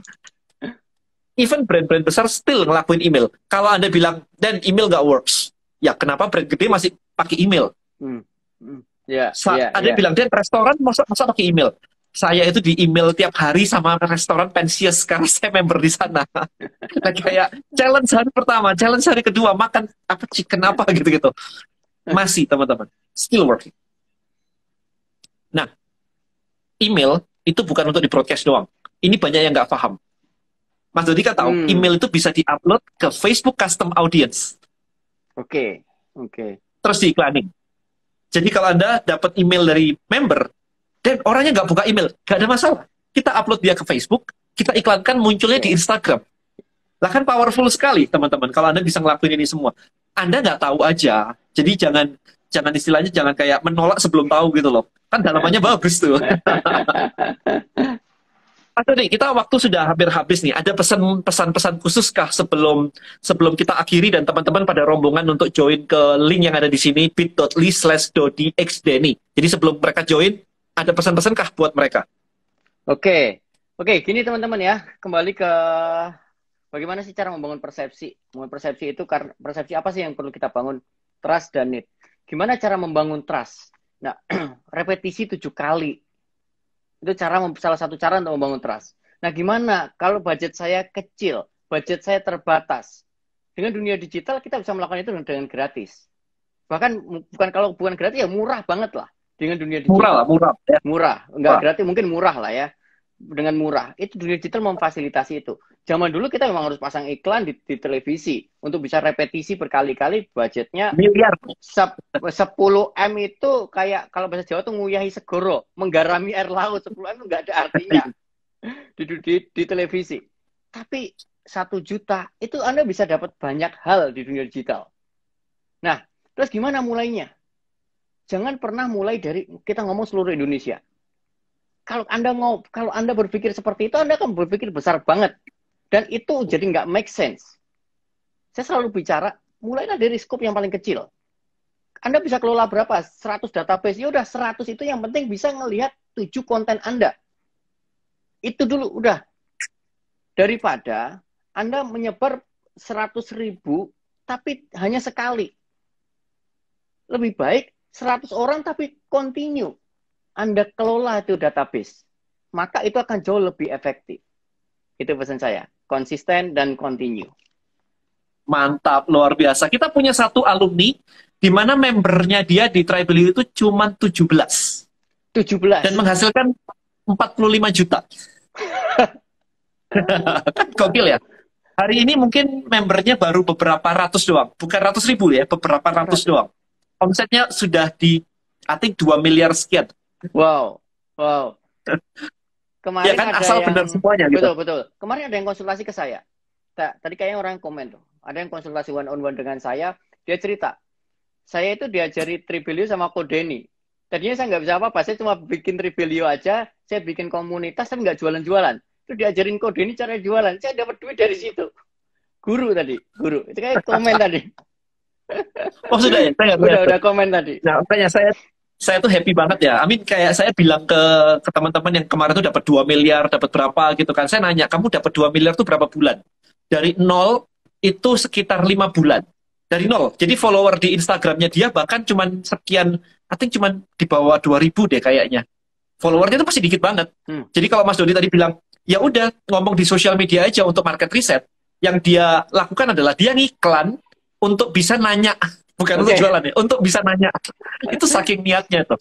[SPEAKER 1] Even brand-brand besar still ngelakuin email. Kalau Anda bilang, dan email nggak works. Ya, kenapa brand gede masih pakai email? Hmm. Hmm. Yeah, yeah, ada yeah. bilang, dan restoran masa, masa pakai email? Saya itu di email tiap hari sama restoran pensius [laughs] karena saya member di sana. [laughs] nah, kayak challenge hari pertama, challenge hari kedua, makan apa chicken apa gitu-gitu. Masih, teman-teman. Still working. Nah, email itu bukan untuk di broadcast doang. Ini banyak yang nggak paham. Mas Dodi kan tahu, hmm. email itu bisa diupload ke Facebook Custom Audience.
[SPEAKER 2] Oke, okay. oke. Okay.
[SPEAKER 1] Terus diiklanin. Jadi kalau Anda dapat email dari member, dan orangnya nggak buka email, nggak ada masalah. Kita upload dia ke Facebook, kita iklankan munculnya di Instagram. Lah kan powerful sekali, teman-teman, kalau Anda bisa ngelakuin ini semua. Anda nggak tahu aja. Jadi jangan jangan istilahnya jangan kayak menolak sebelum tahu gitu loh. Kan dalamannya bagus tuh. [laughs] Mas Dodi, kita waktu sudah hampir habis nih. Ada pesan-pesan khusus kah sebelum sebelum kita akhiri dan teman-teman pada rombongan untuk join ke link yang ada di sini bit.ly slash Dodi X Denny. Jadi sebelum mereka join, ada pesan-pesan kah buat mereka?
[SPEAKER 2] Oke, oke, gini teman-teman ya, kembali ke bagaimana sih cara membangun persepsi. Membangun persepsi itu karena persepsi apa sih yang perlu kita bangun? Trust dan need. Gimana cara membangun trust? Nah, [clears throat] repetisi tujuh kali itu cara salah satu cara untuk membangun trust. Nah, gimana kalau budget saya kecil, budget saya terbatas? Dengan dunia digital kita bisa melakukan itu dengan gratis. Bahkan bukan kalau bukan gratis ya murah banget lah dengan dunia digital.
[SPEAKER 1] Murah lah, murah.
[SPEAKER 2] Ya. Murah, enggak murah. gratis mungkin murah lah ya dengan murah. Itu dunia digital memfasilitasi itu. Zaman dulu kita memang harus pasang iklan di, di televisi untuk bisa repetisi berkali-kali budgetnya
[SPEAKER 1] miliar.
[SPEAKER 2] 10 M itu kayak kalau bahasa Jawa tuh nguyahi segoro, menggarami air laut 10 M itu nggak ada artinya [laughs] di, di, di televisi. Tapi satu juta itu Anda bisa dapat banyak hal di dunia digital. Nah, terus gimana mulainya? Jangan pernah mulai dari kita ngomong seluruh Indonesia kalau Anda mau kalau Anda berpikir seperti itu, Anda akan berpikir besar banget. Dan itu jadi nggak make sense. Saya selalu bicara, mulailah dari scope yang paling kecil. Anda bisa kelola berapa? 100 database. Ya udah 100 itu yang penting bisa ngelihat 7 konten Anda. Itu dulu udah. Daripada Anda menyebar 100 ribu tapi hanya sekali. Lebih baik 100 orang tapi continue. Anda kelola itu database, maka itu akan jauh lebih efektif. Itu pesan saya, konsisten dan continue.
[SPEAKER 1] Mantap, luar biasa. Kita punya satu alumni di mana membernya dia di Tribelio itu cuma 17.
[SPEAKER 2] 17.
[SPEAKER 1] Dan menghasilkan 45 juta. [laughs] Gokil ya. Hari ini mungkin membernya baru beberapa ratus doang. Bukan ratus ribu ya, beberapa ratus doang. Omsetnya sudah di, I think 2 miliar sekian.
[SPEAKER 2] Wow, wow. [laughs]
[SPEAKER 1] Kemarin ya kan ada asal yang... benar semuanya
[SPEAKER 2] gitu. Betul, betul. Kemarin ada yang konsultasi ke saya. Tadi kayaknya orang komen tuh. Ada yang konsultasi one on one dengan saya. Dia cerita, saya itu diajari Tribelio sama Kodeni. Tadinya saya nggak bisa apa-apa, saya cuma bikin Tribelio aja, saya bikin komunitas, tapi nggak jualan-jualan. Itu diajarin Kodeni cara jualan, saya dapat duit dari situ. Guru tadi, guru. Itu kayak komen tadi. [laughs]
[SPEAKER 1] Oh sudah ya, [laughs] saya
[SPEAKER 2] udah, udah komen tadi.
[SPEAKER 1] Nah, makanya saya saya tuh happy banget ya. Amin kayak saya bilang ke ke teman-teman yang kemarin tuh dapat 2 miliar, dapat berapa gitu kan. Saya nanya, kamu dapat 2 miliar tuh berapa bulan? Dari nol itu sekitar lima bulan. Dari nol. Jadi follower di Instagramnya dia bahkan cuman sekian, I think cuman di bawah 2000 deh kayaknya. Followernya itu masih dikit banget. Hmm. Jadi kalau Mas Dodi tadi bilang, ya udah ngomong di sosial media aja untuk market reset, yang dia lakukan adalah dia ngiklan untuk bisa nanya bukan okay. untuk jualan ya, untuk bisa nanya. itu saking niatnya tuh.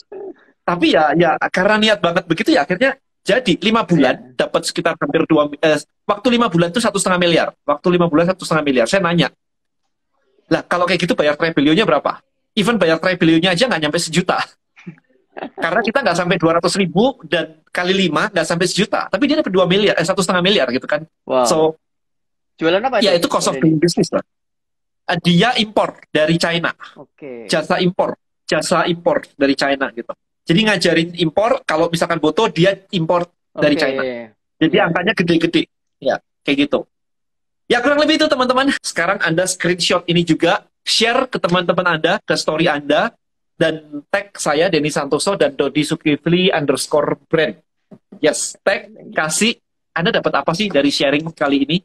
[SPEAKER 1] Tapi ya ya karena niat banget begitu ya akhirnya jadi lima bulan yeah. dapat sekitar hampir dua eh, waktu lima bulan itu satu setengah miliar. Waktu lima bulan satu setengah miliar. Saya nanya, lah kalau kayak gitu bayar tribelionya berapa? Even bayar tribelionya aja nggak nyampe sejuta. [laughs] Karena kita nggak sampai dua ratus ribu dan kali lima nggak sampai sejuta, tapi dia dapat dua miliar, eh satu setengah miliar gitu kan. Wow. So
[SPEAKER 2] jualan apa?
[SPEAKER 1] Ya itu cost of doing business lah. Eh, dia impor dari China.
[SPEAKER 2] Okay.
[SPEAKER 1] Jasa impor, jasa impor dari China gitu. Jadi ngajarin impor, kalau misalkan boto dia impor okay. dari China. Jadi yeah. angkanya gede-gede. Ya, kayak gitu. Ya kurang lebih itu teman-teman. Sekarang Anda screenshot ini juga, share ke teman-teman Anda, ke story Anda, dan tag saya Denny Santoso dan Dodi Sukifli underscore brand. Yes, tag, kasih. Anda dapat apa sih dari sharing kali ini?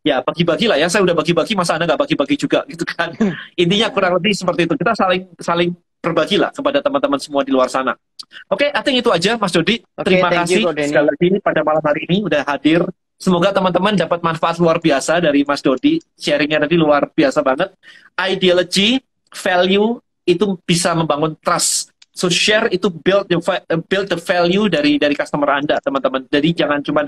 [SPEAKER 1] Ya bagi-bagi lah ya. Saya udah bagi-bagi masa anda nggak bagi-bagi juga? [laughs] Gitu kan. Intinya kurang lebih seperti itu. Kita saling saling berbagi lah kepada teman-teman semua di luar sana. Oke okay, I think itu aja Mas Dodi okay, terima kasih you, sekali lagi pada malam hari ini udah hadir. Semoga teman-teman dapat manfaat luar biasa dari Mas Dodi. Sharingnya tadi luar biasa banget. Ideology value itu bisa membangun trust. So share itu build the build the value dari dari customer Anda, teman-teman. Jadi jangan cuma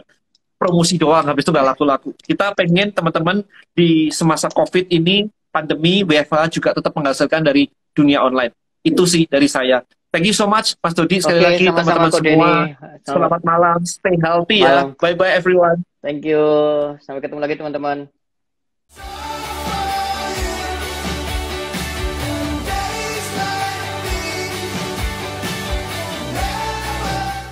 [SPEAKER 1] promosi doang habis itu nggak laku-laku. Kita pengen teman-teman di semasa COVID ini pandemi WFH juga tetap menghasilkan dari dunia online. Itu sih dari saya. Thank you so much Mas Dodi sekali okay, lagi teman-teman semua. Selamat, Selamat malam, stay healthy ya. malam. ya. Bye bye everyone.
[SPEAKER 2] Thank you. Sampai ketemu lagi teman-teman.